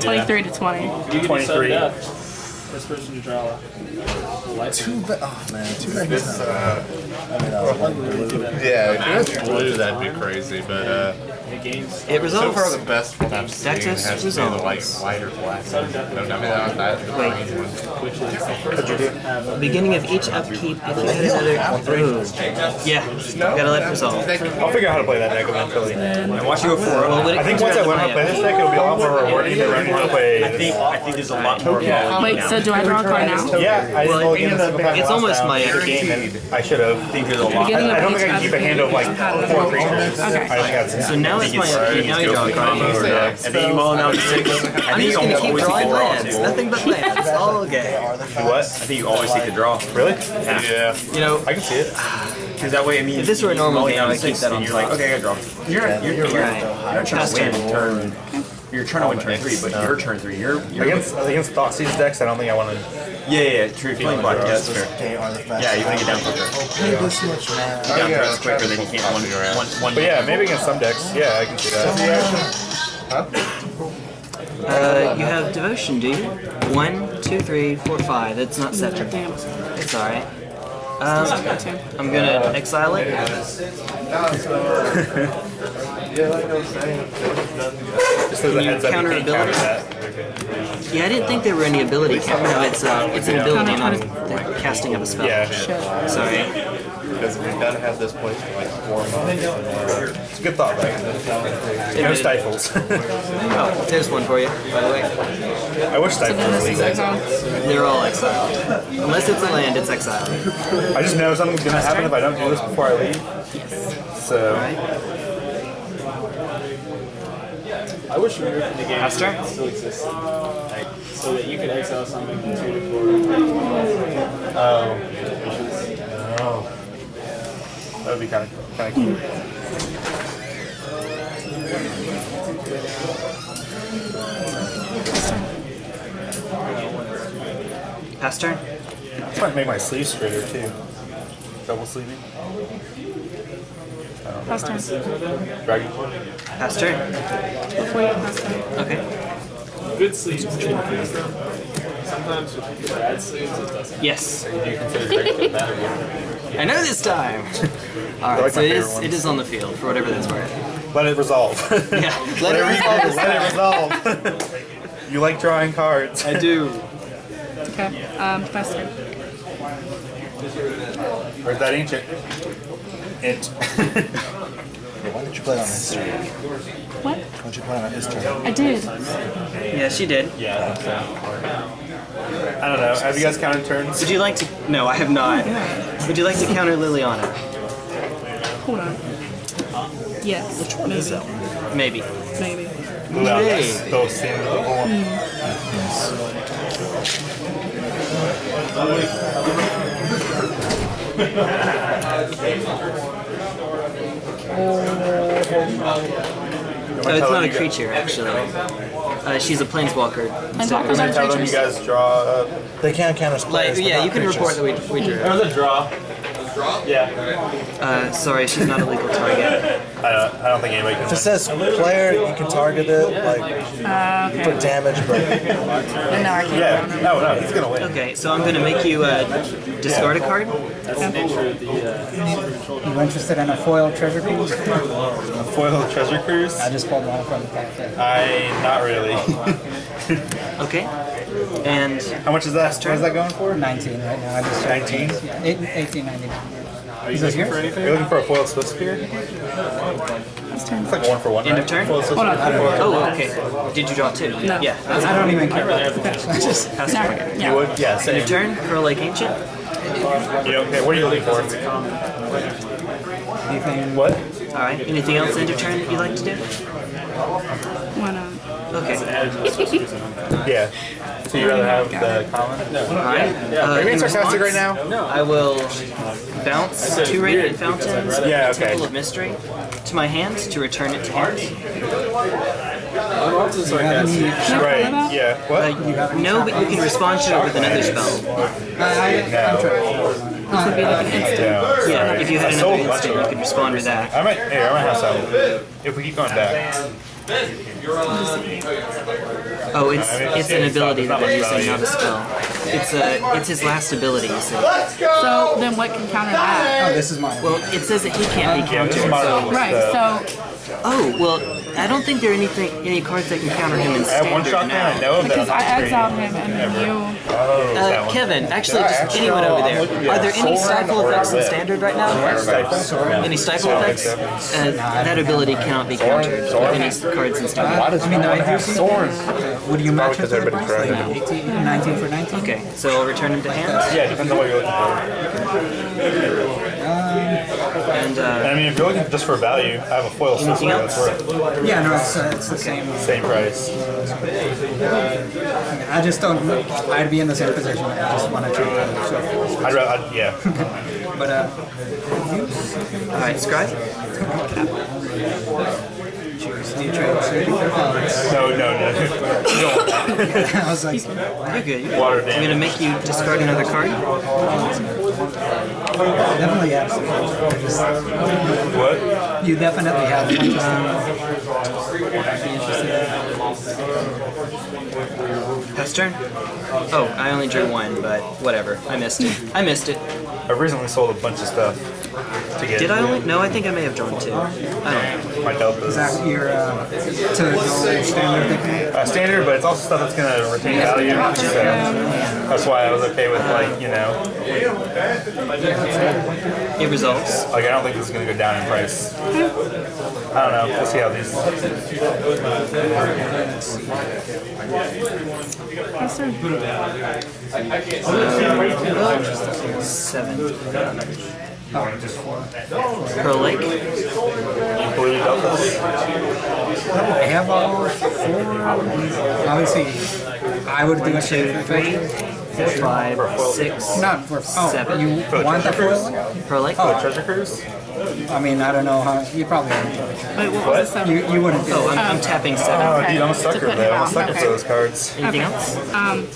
[SPEAKER 2] 23 to 20.
[SPEAKER 6] 23.
[SPEAKER 9] This person to draw.
[SPEAKER 8] Two ba- oh man, two bags.
[SPEAKER 3] This, uh,
[SPEAKER 8] I mean, I was one blue.
[SPEAKER 3] yeah, if it was blue, that'd be crazy, but uh,
[SPEAKER 9] The games.
[SPEAKER 1] It
[SPEAKER 3] so far the best one I've seen
[SPEAKER 1] Dactus
[SPEAKER 3] has to be the like white or black. one. No, I mean, that, that,
[SPEAKER 1] Wait. Beginning of each upkeep, if you hit another. Ooh. Yeah. Gotta let it resolve.
[SPEAKER 6] I'll figure out how to play that deck eventually.
[SPEAKER 1] And watch you go for Well, it
[SPEAKER 6] I think once I
[SPEAKER 1] around
[SPEAKER 6] learn how to play this deck, it'll be a lot more rewarding than learning how to play.
[SPEAKER 9] I think I think there's a lot more. involved
[SPEAKER 2] Wait,
[SPEAKER 9] now.
[SPEAKER 2] so do I draw a card now?
[SPEAKER 6] Yeah, I
[SPEAKER 1] Well,
[SPEAKER 6] didn't look into the
[SPEAKER 1] it's almost my
[SPEAKER 6] other game, and I should have.
[SPEAKER 9] I think there's a lot.
[SPEAKER 2] Beginning
[SPEAKER 6] I don't think I can keep a hand of like four creatures.
[SPEAKER 2] Okay.
[SPEAKER 6] I think that's
[SPEAKER 1] So now it's my upkeep. Now you draw a card.
[SPEAKER 9] And then you mull it out six. I
[SPEAKER 1] I'm
[SPEAKER 9] think
[SPEAKER 1] just
[SPEAKER 9] you
[SPEAKER 1] gonna
[SPEAKER 9] almost
[SPEAKER 1] keep
[SPEAKER 9] always
[SPEAKER 1] drawing
[SPEAKER 9] the draw
[SPEAKER 1] lands.
[SPEAKER 9] too.
[SPEAKER 1] Nothing but lands. All okay.
[SPEAKER 8] Are the
[SPEAKER 6] what?
[SPEAKER 9] I think you always take the draw.
[SPEAKER 6] Really?
[SPEAKER 3] yeah.
[SPEAKER 1] You know,
[SPEAKER 6] I can see it.
[SPEAKER 9] Because that way, I mean,
[SPEAKER 1] If this were a normal
[SPEAKER 9] mull it
[SPEAKER 1] game, I'd keep that on
[SPEAKER 9] you're like, okay, I got draw. You're you're you're, you're,
[SPEAKER 1] Right.
[SPEAKER 9] you're trying to win
[SPEAKER 1] turn.
[SPEAKER 9] Turn. You're trying to win turn three, but your turn three, you're you're
[SPEAKER 6] Against against Thoughtseize decks, I don't think I want to.
[SPEAKER 9] yeah yeah yeah. True, playing black. Yeah, that's fair.
[SPEAKER 8] Okay, are the fast.
[SPEAKER 9] Yeah, you want to get down quicker.
[SPEAKER 8] Pay this much mana.
[SPEAKER 3] Oh,
[SPEAKER 9] Down
[SPEAKER 3] yeah,
[SPEAKER 9] press quicker
[SPEAKER 3] try
[SPEAKER 9] than you
[SPEAKER 3] to
[SPEAKER 9] can one
[SPEAKER 3] copy around.
[SPEAKER 9] one one.
[SPEAKER 6] But yeah, maybe against some decks, yeah, I can see that.
[SPEAKER 1] uh, you have devotion, do you? One, two, three, four, five. It's not seven.
[SPEAKER 2] Damn.
[SPEAKER 1] It's alright. Um, I'm gonna exile it.
[SPEAKER 6] Just as a
[SPEAKER 1] Can you
[SPEAKER 6] heads up, you
[SPEAKER 1] counter
[SPEAKER 6] can't counter that.
[SPEAKER 1] Yeah, I didn't think there were any ability count. No, it's uh, it's an ability, not the casting of a spell.
[SPEAKER 6] Yeah,
[SPEAKER 1] Sorry.
[SPEAKER 3] Because we've got to have this place for like four months.
[SPEAKER 6] it's a good thought, right? No stifles.
[SPEAKER 1] Oh, there's one for you, by the way.
[SPEAKER 6] I wish stifles
[SPEAKER 2] Then
[SPEAKER 6] was
[SPEAKER 2] this is
[SPEAKER 6] legal.
[SPEAKER 1] They're all exiled. Unless it's a land, it's exiled.
[SPEAKER 6] I just know something's gonna happen if I don't do this before I leave. Yes. So
[SPEAKER 9] I wish we were in the game
[SPEAKER 1] Hester?
[SPEAKER 9] still existed. So that you could exile something from two to four.
[SPEAKER 6] Oh. Oh. That would be kind of, kind of cute.
[SPEAKER 1] Pass turn?
[SPEAKER 6] I'm trying to make my sleeves straighter too. Double sleeving.
[SPEAKER 2] Pass turn.
[SPEAKER 6] Dragon.
[SPEAKER 1] Pass turn.
[SPEAKER 2] Before you pass turn.
[SPEAKER 1] Okay.
[SPEAKER 9] Good sleeves. Sometimes with bad sleeves, it doesn't.
[SPEAKER 1] Yes.
[SPEAKER 9] You consider breaking that or
[SPEAKER 1] I know this time. All right,
[SPEAKER 6] like
[SPEAKER 1] so it is.
[SPEAKER 6] favorite
[SPEAKER 1] It is on the field for whatever that's worth.
[SPEAKER 6] Let it resolve.
[SPEAKER 1] Yeah. Let it resolve
[SPEAKER 6] Let it resolve. you like drawing cards.
[SPEAKER 1] I do.
[SPEAKER 2] Okay. Um, pass turn.
[SPEAKER 6] Where's that ancient? Int.
[SPEAKER 8] Why didn't you play on his turn?
[SPEAKER 2] What?
[SPEAKER 8] Why don't you play on his turn?
[SPEAKER 2] I did.
[SPEAKER 1] Yeah, she did.
[SPEAKER 6] yeah. I don't know. Have you guys counted turns?
[SPEAKER 1] Would you like to? No, I have not. Oh, Would you like to counter Liliana?
[SPEAKER 2] Hold on. Yes. Which one is that?
[SPEAKER 1] Maybe.
[SPEAKER 2] Maybe.
[SPEAKER 6] No,
[SPEAKER 1] Hey.
[SPEAKER 6] still seeing the whole
[SPEAKER 1] Oh, it's not a creature, actually. Uh, she's a planeswalker.
[SPEAKER 2] Planeswalkers are
[SPEAKER 6] Tell them you guys draw. Uh,
[SPEAKER 8] They can't count as
[SPEAKER 1] Like, yeah,
[SPEAKER 8] not
[SPEAKER 1] you can
[SPEAKER 8] creatures.
[SPEAKER 1] report that we, we drew.
[SPEAKER 9] That was a draw. Yeah.
[SPEAKER 1] Uh, sorry, she's not a legal target.
[SPEAKER 6] I don't. I don't think anybody can.
[SPEAKER 8] If it says player, you can target it like
[SPEAKER 2] Uh,
[SPEAKER 8] for damage, but
[SPEAKER 2] And now I can't.
[SPEAKER 6] Yeah. No. No. He's gonna win.
[SPEAKER 1] Okay, so I'm gonna make you uh, discard a card.
[SPEAKER 9] That's the nature of the. Uh,
[SPEAKER 10] You interested in a foil treasure cruise?
[SPEAKER 6] A foil treasure cruise.
[SPEAKER 10] I just pulled one from the pack.
[SPEAKER 6] I not really.
[SPEAKER 1] Okay. And
[SPEAKER 6] How much is that? What is that going for?
[SPEAKER 10] 19 right now. I just
[SPEAKER 6] 19?
[SPEAKER 10] Yeah, eight- 18.99.
[SPEAKER 9] are you
[SPEAKER 10] Is this
[SPEAKER 9] looking
[SPEAKER 10] yours?
[SPEAKER 9] for anything?
[SPEAKER 6] You're looking for a foil Swiftspear?
[SPEAKER 2] Pass turn.
[SPEAKER 6] It's like one for one.
[SPEAKER 1] End
[SPEAKER 6] right?
[SPEAKER 1] of turn?
[SPEAKER 6] Foil Swift
[SPEAKER 2] Hold on.
[SPEAKER 1] Oh, okay. Did you draw two?
[SPEAKER 2] No.
[SPEAKER 1] Yeah. That's
[SPEAKER 10] I don't even care.
[SPEAKER 2] Okay.
[SPEAKER 1] Pass
[SPEAKER 2] Now,
[SPEAKER 1] turn.
[SPEAKER 6] You
[SPEAKER 2] yeah.
[SPEAKER 6] would? Yeah.
[SPEAKER 1] End of turn. Pearl Lake Ancient.
[SPEAKER 6] You don't. What are you looking for?
[SPEAKER 10] Anything?
[SPEAKER 6] What?
[SPEAKER 1] All right. Anything else end of turn that you'd like to do?
[SPEAKER 2] Why not?
[SPEAKER 1] Okay.
[SPEAKER 6] Yeah. So you rather have the common? No.
[SPEAKER 1] All right. Uh,
[SPEAKER 6] Are you being
[SPEAKER 1] in
[SPEAKER 6] sarcastic right now? No.
[SPEAKER 1] I will bounce two radiant fountains of
[SPEAKER 6] Yeah,
[SPEAKER 1] the
[SPEAKER 6] okay.
[SPEAKER 1] Temple of Mystery to my hand to return it to hand.
[SPEAKER 6] Right. Yeah. What?
[SPEAKER 1] Uh, no, but you can respond to it with another spell.
[SPEAKER 10] I, I,
[SPEAKER 6] No.
[SPEAKER 2] Which would be like an instant.
[SPEAKER 6] No.
[SPEAKER 1] Yeah, if you had
[SPEAKER 6] I sold
[SPEAKER 1] another instant, you could respond to that.
[SPEAKER 6] I might. Hey, I might have some. If we keep going back.
[SPEAKER 1] Oh, it's it's an ability that
[SPEAKER 6] not
[SPEAKER 1] they're using, not a spell. It's a it's his last ability. You see.
[SPEAKER 2] So then what can counter that?
[SPEAKER 10] oh, this is mine.
[SPEAKER 1] Well, it says that he can't be
[SPEAKER 6] Yeah, this
[SPEAKER 1] countered. So,
[SPEAKER 2] Right, so
[SPEAKER 1] oh well, I don't think there are anything any cards that can counter him in
[SPEAKER 6] I one
[SPEAKER 1] standard
[SPEAKER 6] shotgun. I
[SPEAKER 1] now.
[SPEAKER 6] know
[SPEAKER 2] because
[SPEAKER 6] I'm
[SPEAKER 2] exiled him and then you.
[SPEAKER 6] Oh,
[SPEAKER 1] Uh. Kevin, actually,
[SPEAKER 6] Yeah,
[SPEAKER 1] just
[SPEAKER 6] actually,
[SPEAKER 1] anyone over there.
[SPEAKER 6] looking-
[SPEAKER 1] Are there any
[SPEAKER 6] Soul
[SPEAKER 1] stifle effects in standard right now? Any stifle effects? Uh, that ability cannot be countered with any cards in standard.
[SPEAKER 6] Why does
[SPEAKER 10] I mean,
[SPEAKER 6] no
[SPEAKER 10] I
[SPEAKER 6] one
[SPEAKER 10] do
[SPEAKER 6] have
[SPEAKER 10] see
[SPEAKER 6] swords?
[SPEAKER 10] Would you match it
[SPEAKER 6] because
[SPEAKER 10] for the price? Like 18, 19 for 19?
[SPEAKER 1] Okay, so I'll return him to hand.
[SPEAKER 6] Yeah, depends on what you're looking for.
[SPEAKER 1] And uh,
[SPEAKER 6] I mean, if you're looking just for value, I have a foil Swift
[SPEAKER 1] Anything
[SPEAKER 6] spear.
[SPEAKER 1] else?
[SPEAKER 6] That's worth
[SPEAKER 10] Yeah, no, it's, uh, it's the same.
[SPEAKER 6] same price.
[SPEAKER 10] I just don't. I'd be in the same position. I just want to trade them. So,
[SPEAKER 6] I'd rather, I'd, yeah.
[SPEAKER 10] but uh,
[SPEAKER 1] all right, scribe.
[SPEAKER 10] choose. Do you trade?
[SPEAKER 6] No, no, no. You don't want that.
[SPEAKER 10] I was like,
[SPEAKER 1] You're good. You're good.
[SPEAKER 6] Water
[SPEAKER 1] I'm gonna make you discard another card.
[SPEAKER 10] Definitely yes. I just-
[SPEAKER 6] What?
[SPEAKER 10] You definitely have one. Just I'd be interested.
[SPEAKER 1] Pass turn. Oh, I only drew one, but whatever. I missed it. I missed it.
[SPEAKER 6] I recently sold a bunch of stuff to get
[SPEAKER 1] Did I only? No, I think I may have drawn two. I don't know.
[SPEAKER 6] my deltas.
[SPEAKER 10] Is that your uh, to go standard?
[SPEAKER 6] Uh, standard, but it's also stuff that's gonna retain value. So that's why I was okay with like you know,
[SPEAKER 1] It resolves.
[SPEAKER 6] like I don't think this is gonna go down in price. I don't know. We'll see how these.
[SPEAKER 2] Pass turn.
[SPEAKER 1] Seven. Pearl Lake.
[SPEAKER 6] Blue deltas.
[SPEAKER 10] I have all four. Obviously, I would do a
[SPEAKER 1] Two,
[SPEAKER 10] trade for
[SPEAKER 1] three, five, six.
[SPEAKER 10] Not for oh,
[SPEAKER 1] Seven.
[SPEAKER 10] you want the
[SPEAKER 6] treasure
[SPEAKER 10] foil?
[SPEAKER 1] Pearl Lake.
[SPEAKER 6] Oh, treasure cruise.
[SPEAKER 10] I mean, I don't know how. You probably wouldn't do it.
[SPEAKER 2] Wait, what was the seven?
[SPEAKER 10] You, you wouldn't do
[SPEAKER 1] Oh,
[SPEAKER 10] it.
[SPEAKER 1] I'm, I'm tapping seven.
[SPEAKER 6] Oh,
[SPEAKER 2] Okay.
[SPEAKER 6] dude, I'm a sucker
[SPEAKER 2] put
[SPEAKER 6] for that. I'm a sucker
[SPEAKER 2] okay.
[SPEAKER 6] for those cards.
[SPEAKER 1] Anything else?
[SPEAKER 2] Um,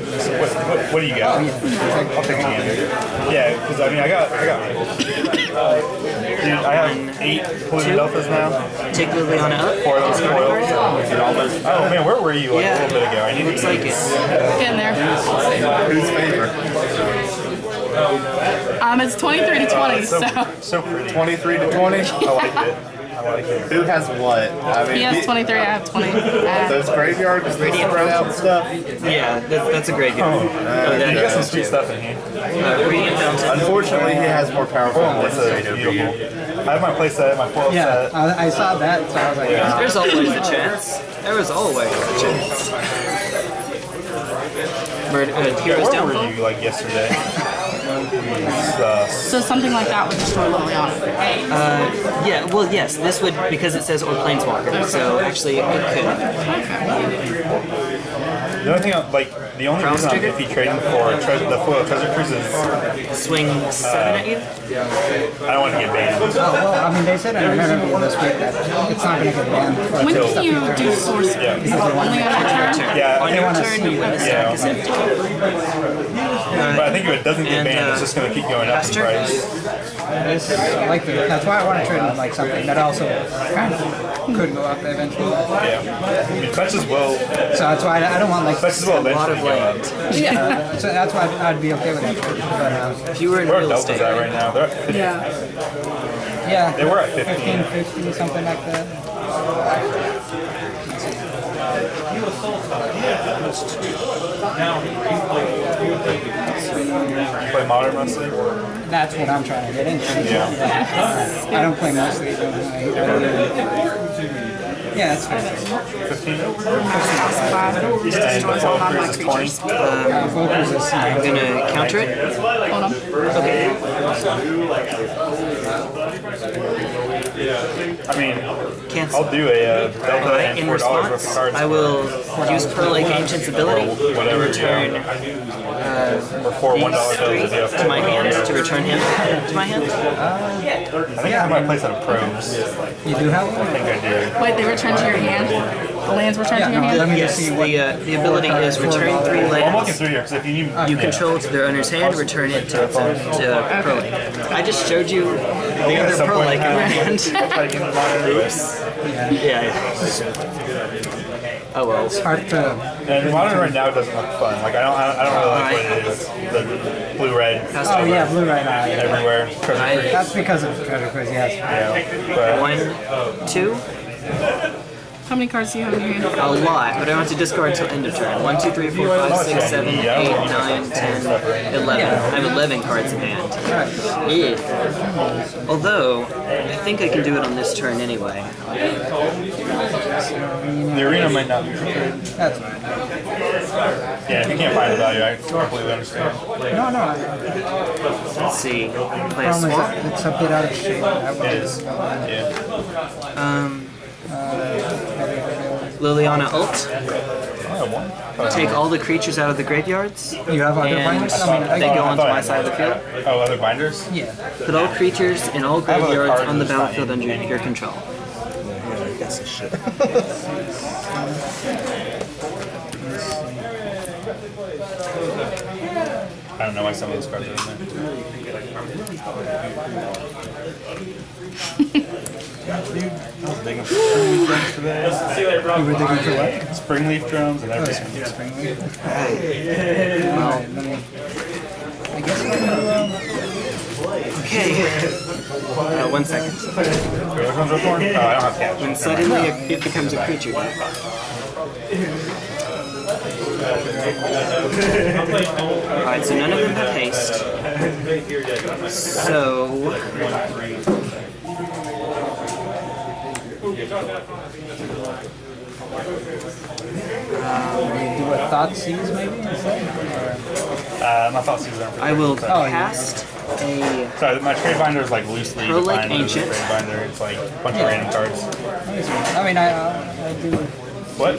[SPEAKER 6] What, what, what do you got? I'll take a hand. Yeah, because I mean, I got, I got. Dude, I have eight polluted alphas now.
[SPEAKER 1] Take Liliana up.
[SPEAKER 6] Four of those
[SPEAKER 1] discard a
[SPEAKER 6] foils.
[SPEAKER 1] card.
[SPEAKER 6] Oh man, where were you like,
[SPEAKER 1] Yeah.
[SPEAKER 6] a little bit ago? I need
[SPEAKER 1] Looks
[SPEAKER 6] to
[SPEAKER 1] like it.
[SPEAKER 2] In there.
[SPEAKER 3] Who's favorite?
[SPEAKER 2] Um, it's 23 to 20,
[SPEAKER 6] so,
[SPEAKER 2] so
[SPEAKER 6] so pretty.
[SPEAKER 3] 23 to 20?
[SPEAKER 6] I like it. I like it.
[SPEAKER 3] Who has what? I mean,
[SPEAKER 2] he has
[SPEAKER 3] the-
[SPEAKER 2] 23, I have 20. Uh,
[SPEAKER 3] Those graveyards, radiant spread out stuff.
[SPEAKER 1] Yeah, that's, that's a great game.
[SPEAKER 6] Oh,
[SPEAKER 1] Oh,
[SPEAKER 6] you got some sweet stuff in here.
[SPEAKER 1] uh,
[SPEAKER 3] Unfortunately, he has more powerful
[SPEAKER 6] Oh,
[SPEAKER 3] than
[SPEAKER 6] that's
[SPEAKER 3] this
[SPEAKER 6] beautiful. I have my playset, my foil
[SPEAKER 10] Yeah,
[SPEAKER 6] set.
[SPEAKER 10] I, I saw that, so I was like, ah.
[SPEAKER 1] There's always a chance. There was always a chance. Murder, uh,
[SPEAKER 6] Yeah,
[SPEAKER 1] Heroes
[SPEAKER 6] where were you like yesterday? Uh,
[SPEAKER 2] so something like that would destroy Liliana.
[SPEAKER 1] Uh, yeah, well, yes, this would, because it says or Planeswalker, so actually it could.
[SPEAKER 6] the only thing, I, like, the only
[SPEAKER 1] Cross
[SPEAKER 6] reason I'm
[SPEAKER 1] trigger?
[SPEAKER 6] iffy trading for tre- the foil treasure cruise is
[SPEAKER 1] Swing seven at you?
[SPEAKER 6] I don't want to get banned.
[SPEAKER 10] Oh, well, I mean, they said in an interview this week that it's not going to get banned.
[SPEAKER 2] When
[SPEAKER 10] stuff
[SPEAKER 2] can you
[SPEAKER 10] turn.
[SPEAKER 2] do sorcery?
[SPEAKER 6] Yeah.
[SPEAKER 2] Is it only on your turn?
[SPEAKER 6] Yeah,
[SPEAKER 1] On
[SPEAKER 6] I
[SPEAKER 1] your
[SPEAKER 10] wanna
[SPEAKER 1] turn,
[SPEAKER 10] see
[SPEAKER 1] when the
[SPEAKER 10] what-
[SPEAKER 1] stack is
[SPEAKER 6] yeah.
[SPEAKER 1] empty.
[SPEAKER 6] But I think if it doesn't get
[SPEAKER 1] And,
[SPEAKER 6] banned,
[SPEAKER 1] uh,
[SPEAKER 6] it's just going to keep going up in price.
[SPEAKER 10] This, I like the, that's why I want to trade in like something that also kind of could go up eventually.
[SPEAKER 6] Yeah. I mean, touch as well.
[SPEAKER 10] So that's why I, I don't want like.
[SPEAKER 6] Touch as well
[SPEAKER 1] A lot of
[SPEAKER 6] go up.
[SPEAKER 1] land.
[SPEAKER 10] Yeah, so that's why I'd, I'd be okay with that. But um,
[SPEAKER 1] If you were in
[SPEAKER 6] Where are
[SPEAKER 1] real estate,
[SPEAKER 6] at right now? They're at 50.
[SPEAKER 2] Yeah.
[SPEAKER 10] yeah,
[SPEAKER 6] They were at 15.
[SPEAKER 10] 15, 50, something like that.
[SPEAKER 6] Play modern mostly.
[SPEAKER 10] That's what I'm trying to get into.
[SPEAKER 6] Yeah.
[SPEAKER 10] I don't play mostly. I don't, I, I don't even, yeah, that's fair.
[SPEAKER 6] 15.
[SPEAKER 2] Five. Just
[SPEAKER 6] And
[SPEAKER 2] destroys
[SPEAKER 6] the
[SPEAKER 2] all
[SPEAKER 6] foil
[SPEAKER 2] non-white
[SPEAKER 6] cruise is 20.
[SPEAKER 10] Uh, focus is
[SPEAKER 1] I'm gonna counter it.
[SPEAKER 2] Hold on.
[SPEAKER 6] I mean,
[SPEAKER 1] Cancel.
[SPEAKER 6] I'll do a uh, Delta
[SPEAKER 1] Alright,
[SPEAKER 6] and
[SPEAKER 1] in
[SPEAKER 6] $4 worth of
[SPEAKER 1] response,
[SPEAKER 6] cards.
[SPEAKER 1] I will use Pearl Lake Ancient's ability
[SPEAKER 6] Or whatever,
[SPEAKER 1] and return
[SPEAKER 6] yeah. Or four $1
[SPEAKER 1] these three
[SPEAKER 6] bills.
[SPEAKER 1] to my hand to return him to my hand.
[SPEAKER 6] I think I have my place at a probes.
[SPEAKER 10] You do have one?
[SPEAKER 6] I think I do.
[SPEAKER 2] Wait, they return to your hand? The lands return
[SPEAKER 10] Yeah,
[SPEAKER 2] to your
[SPEAKER 10] no,
[SPEAKER 2] hand?
[SPEAKER 10] let me
[SPEAKER 1] Yes,
[SPEAKER 10] just see what.
[SPEAKER 1] the, uh, the ability is return three
[SPEAKER 6] Well, I'm looking
[SPEAKER 1] lands
[SPEAKER 6] through here because if you need,
[SPEAKER 1] you
[SPEAKER 6] yeah.
[SPEAKER 1] control to their owner's hand, return it to, to, to Pearl Lake. I just showed you the other
[SPEAKER 6] some
[SPEAKER 1] Pearl Lake in my
[SPEAKER 6] have-
[SPEAKER 1] hand.
[SPEAKER 6] like in Oops.
[SPEAKER 1] yeah. Oh well.
[SPEAKER 10] It's hard to.
[SPEAKER 6] And modern right now doesn't look fun. Like I don't, I don't, really like what it is. The blue red
[SPEAKER 10] Oh yeah, blue red now.
[SPEAKER 6] Everywhere. Treasure
[SPEAKER 1] I-
[SPEAKER 10] That's because of Treasure Cruise, yes.
[SPEAKER 6] Yeah. But
[SPEAKER 1] One, two,
[SPEAKER 2] How many cards do you have in your hand?
[SPEAKER 1] a lot, but I don't have to discard until end of turn. One, two, three, four, five, six, seven, eight, nine, ten, eleven. I have eleven cards in hand. Yeah. Although, I think I can do it on this turn anyway.
[SPEAKER 6] the arena might not be prepared.
[SPEAKER 10] That's fine.
[SPEAKER 6] Yeah, if you can't find the value, I completely understand.
[SPEAKER 10] No, no. I-
[SPEAKER 1] Let's see. Play a
[SPEAKER 10] Problem is
[SPEAKER 1] swamp.
[SPEAKER 10] it's a bit out of shape. I
[SPEAKER 6] It
[SPEAKER 10] would-
[SPEAKER 6] is. Yeah.
[SPEAKER 1] Um, Liliana ult.
[SPEAKER 6] I have one. Thought I
[SPEAKER 1] Take all the creatures out of the graveyards.
[SPEAKER 10] You have other
[SPEAKER 1] And
[SPEAKER 10] binders? I mean,
[SPEAKER 1] they go
[SPEAKER 6] I
[SPEAKER 1] onto my side of the field.
[SPEAKER 6] Oh, other binders?
[SPEAKER 10] Yeah.
[SPEAKER 1] Put all creatures in all graveyards on the battlefield under your control.
[SPEAKER 6] I don't know why some of those cards are in there. Dude, digging for spring drums today.
[SPEAKER 9] See you later, bro.
[SPEAKER 10] Were digging for what?
[SPEAKER 6] Springleaf Drums and everything.
[SPEAKER 10] Spring leaf?
[SPEAKER 1] Well,
[SPEAKER 10] Alright, let me. I guess I can,
[SPEAKER 1] okay. Uh, one second.
[SPEAKER 6] Wait, which one's Reform? Oh, I don't have cash.
[SPEAKER 1] When suddenly it, it becomes a creature. Alright, so none of them have haste. So.
[SPEAKER 10] Uh, do a Thoughtseize maybe
[SPEAKER 6] Uh, my thoughts are
[SPEAKER 1] I will
[SPEAKER 10] yeah.
[SPEAKER 1] cast a.
[SPEAKER 6] Sorry, my trade binder is like loosely defined a
[SPEAKER 1] Ancient.
[SPEAKER 6] trade binder. It's like a bunch of random cards.
[SPEAKER 10] I mean, I, uh, I do.
[SPEAKER 6] What?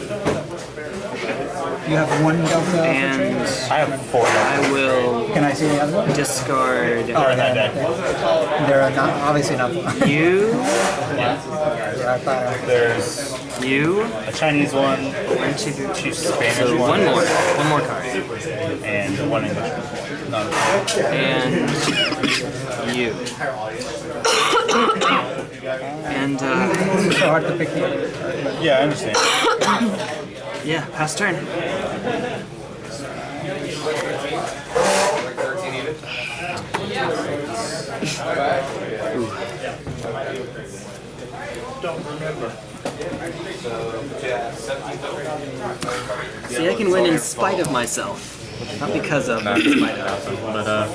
[SPEAKER 10] You have one Delta for
[SPEAKER 1] And
[SPEAKER 10] trade?
[SPEAKER 6] I have four left.
[SPEAKER 1] I will
[SPEAKER 10] Can I see the other one?
[SPEAKER 1] discard
[SPEAKER 6] Are in that deck.
[SPEAKER 10] They're not obviously not.
[SPEAKER 1] you,
[SPEAKER 10] yeah, I thought. I-
[SPEAKER 6] There's
[SPEAKER 1] you,
[SPEAKER 6] a Chinese one,
[SPEAKER 1] one, two, three.
[SPEAKER 6] two Spanish
[SPEAKER 1] So
[SPEAKER 6] one,
[SPEAKER 1] one more, one more card.
[SPEAKER 6] and one English one. None.
[SPEAKER 1] And you. And uh,
[SPEAKER 10] It's so hard to pick the.
[SPEAKER 6] Yeah, I understand.
[SPEAKER 1] yeah, pass turn. Don't remember. See, I can win in spite of myself. Not because of, but in spite of.
[SPEAKER 7] But uh,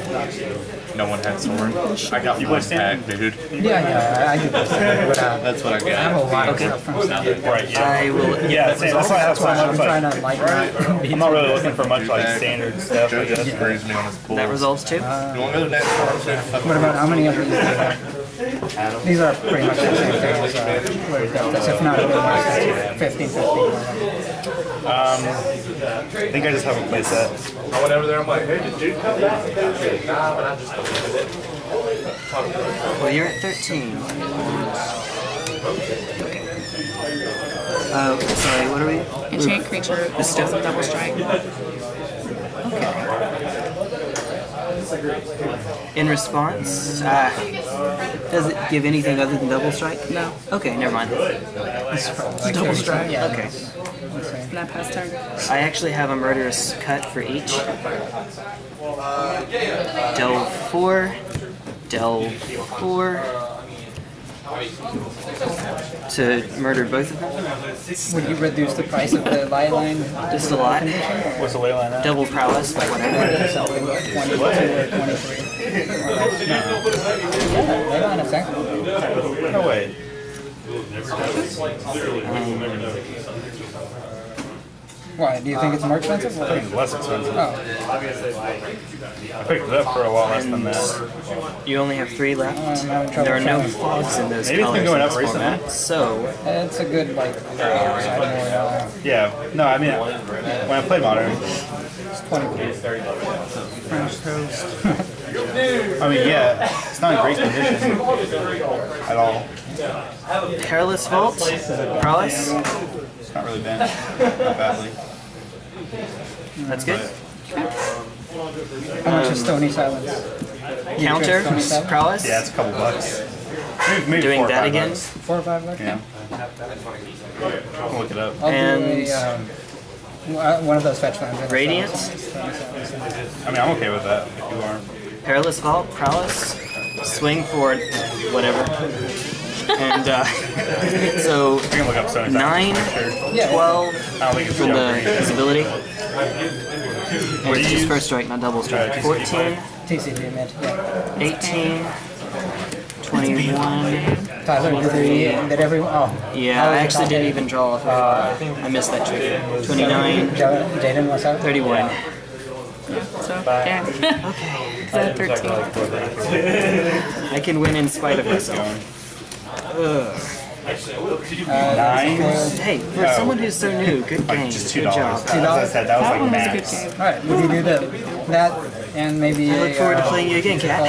[SPEAKER 7] no one had sword. I got you one pack, dude.
[SPEAKER 10] Yeah, yeah, I, I do this. But, uh,
[SPEAKER 7] That's what I
[SPEAKER 10] I have a
[SPEAKER 7] got.
[SPEAKER 10] lot of stuff from Standard.
[SPEAKER 6] Right, yeah.
[SPEAKER 1] I will.
[SPEAKER 6] Yeah, that's, that's why I have
[SPEAKER 10] That's
[SPEAKER 6] so
[SPEAKER 10] why
[SPEAKER 6] much.
[SPEAKER 10] I'm trying to like not be
[SPEAKER 6] I'm not really looking for much like standard stuff. I
[SPEAKER 7] Joe just
[SPEAKER 6] guess.
[SPEAKER 7] agrees me on his pull.
[SPEAKER 1] That resolves too.
[SPEAKER 7] You want to go to the next one?
[SPEAKER 10] What about how many of these do you have? These are pretty much the same thing as uh, what is Deltas, if not a bit more expensive. 15, 15.
[SPEAKER 6] I think I just haven't played that.
[SPEAKER 5] I went over there. I'm like, hey, did dude come back? Nah, man, I just
[SPEAKER 1] Well, you're at 13. Okay. Uh, sorry, what are we?
[SPEAKER 2] Enchant creature. This does a double strike. Okay.
[SPEAKER 1] In response, uh, does it give anything other than double strike?
[SPEAKER 2] No.
[SPEAKER 1] Okay, never mind.
[SPEAKER 10] Double strike? Yeah.
[SPEAKER 1] Okay.
[SPEAKER 2] And I pass turn.
[SPEAKER 1] I actually have a murderous cut for each. Delve four. Delve four. To murder both of them.
[SPEAKER 10] Would you reduce the price of the Leyline?
[SPEAKER 1] Just a lot.
[SPEAKER 6] What's the Leyline now?
[SPEAKER 1] Double prowess, but whatever.
[SPEAKER 10] Sell 22 or 23? Yeah, Leyline exactly.
[SPEAKER 6] No way.
[SPEAKER 10] Um, Why? Do you think it's more expensive?
[SPEAKER 6] I think it's less expensive.
[SPEAKER 10] Oh,
[SPEAKER 6] I picked it up for a lot less than that.
[SPEAKER 1] You only have three left.
[SPEAKER 10] I'm having trouble
[SPEAKER 1] There are no
[SPEAKER 10] finding-
[SPEAKER 1] fogs in those
[SPEAKER 6] Maybe it's been going up
[SPEAKER 1] this
[SPEAKER 6] recently.
[SPEAKER 1] format. So,
[SPEAKER 10] it's a good like side more dollar.
[SPEAKER 6] Yeah. No, I mean, when I played Modern,
[SPEAKER 10] It's 23. French toast.
[SPEAKER 6] I mean, yeah, it's not in great condition at all.
[SPEAKER 1] Perilous Vault, Prowess,
[SPEAKER 6] It's not really bent that badly.
[SPEAKER 1] That's good.
[SPEAKER 10] How much is Stony Silence?
[SPEAKER 1] Counter,
[SPEAKER 10] Stony Silence?
[SPEAKER 1] Prowess,
[SPEAKER 6] Yeah, it's a couple bucks. Maybe, maybe
[SPEAKER 1] doing
[SPEAKER 6] four or
[SPEAKER 1] that
[SPEAKER 6] five
[SPEAKER 1] again.
[SPEAKER 6] bucks.
[SPEAKER 10] Four or five bucks?
[SPEAKER 6] Yeah. I'll look it up.
[SPEAKER 10] I'll
[SPEAKER 1] And-
[SPEAKER 10] do a, um, w- one of those fetch lands. and a
[SPEAKER 1] Radiant?
[SPEAKER 10] Stony Silence.
[SPEAKER 6] I mean, I'm okay with that if you aren't.
[SPEAKER 1] Perilous Vault, Prowess, swing for whatever. And uh, so
[SPEAKER 6] I can look up Stony
[SPEAKER 1] nine,
[SPEAKER 10] Yeah.
[SPEAKER 1] 12
[SPEAKER 6] I don't think it's
[SPEAKER 1] from the
[SPEAKER 6] jump green.
[SPEAKER 1] his ability.
[SPEAKER 6] What do
[SPEAKER 1] It's just first strike, not double strike.
[SPEAKER 6] Uh,
[SPEAKER 1] 14,
[SPEAKER 10] TCG mid. Yeah.
[SPEAKER 1] 18, 21.
[SPEAKER 10] Tyler, did, they, did everyone? Oh.
[SPEAKER 1] Yeah, I actually didn't even draw off. of- I missed that trick. 29,
[SPEAKER 10] eight? Ja- Jaden was out?
[SPEAKER 1] 31.
[SPEAKER 2] So, yeah.
[SPEAKER 1] Okay.
[SPEAKER 2] Because I 13.
[SPEAKER 1] I can win in spite of myself. Ugh.
[SPEAKER 6] Nine?
[SPEAKER 1] Hey, for someone who's so new, good game.
[SPEAKER 6] Just two
[SPEAKER 1] Good
[SPEAKER 6] dollars.
[SPEAKER 1] job.
[SPEAKER 6] As I that was
[SPEAKER 2] That
[SPEAKER 6] like
[SPEAKER 2] one was a good game.
[SPEAKER 10] Alright, would you do the, that and maybe
[SPEAKER 1] I look
[SPEAKER 10] a,
[SPEAKER 1] forward to
[SPEAKER 10] uh,
[SPEAKER 1] playing you again, Kat.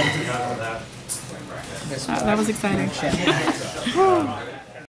[SPEAKER 10] This
[SPEAKER 2] That was exciting.
[SPEAKER 10] shit.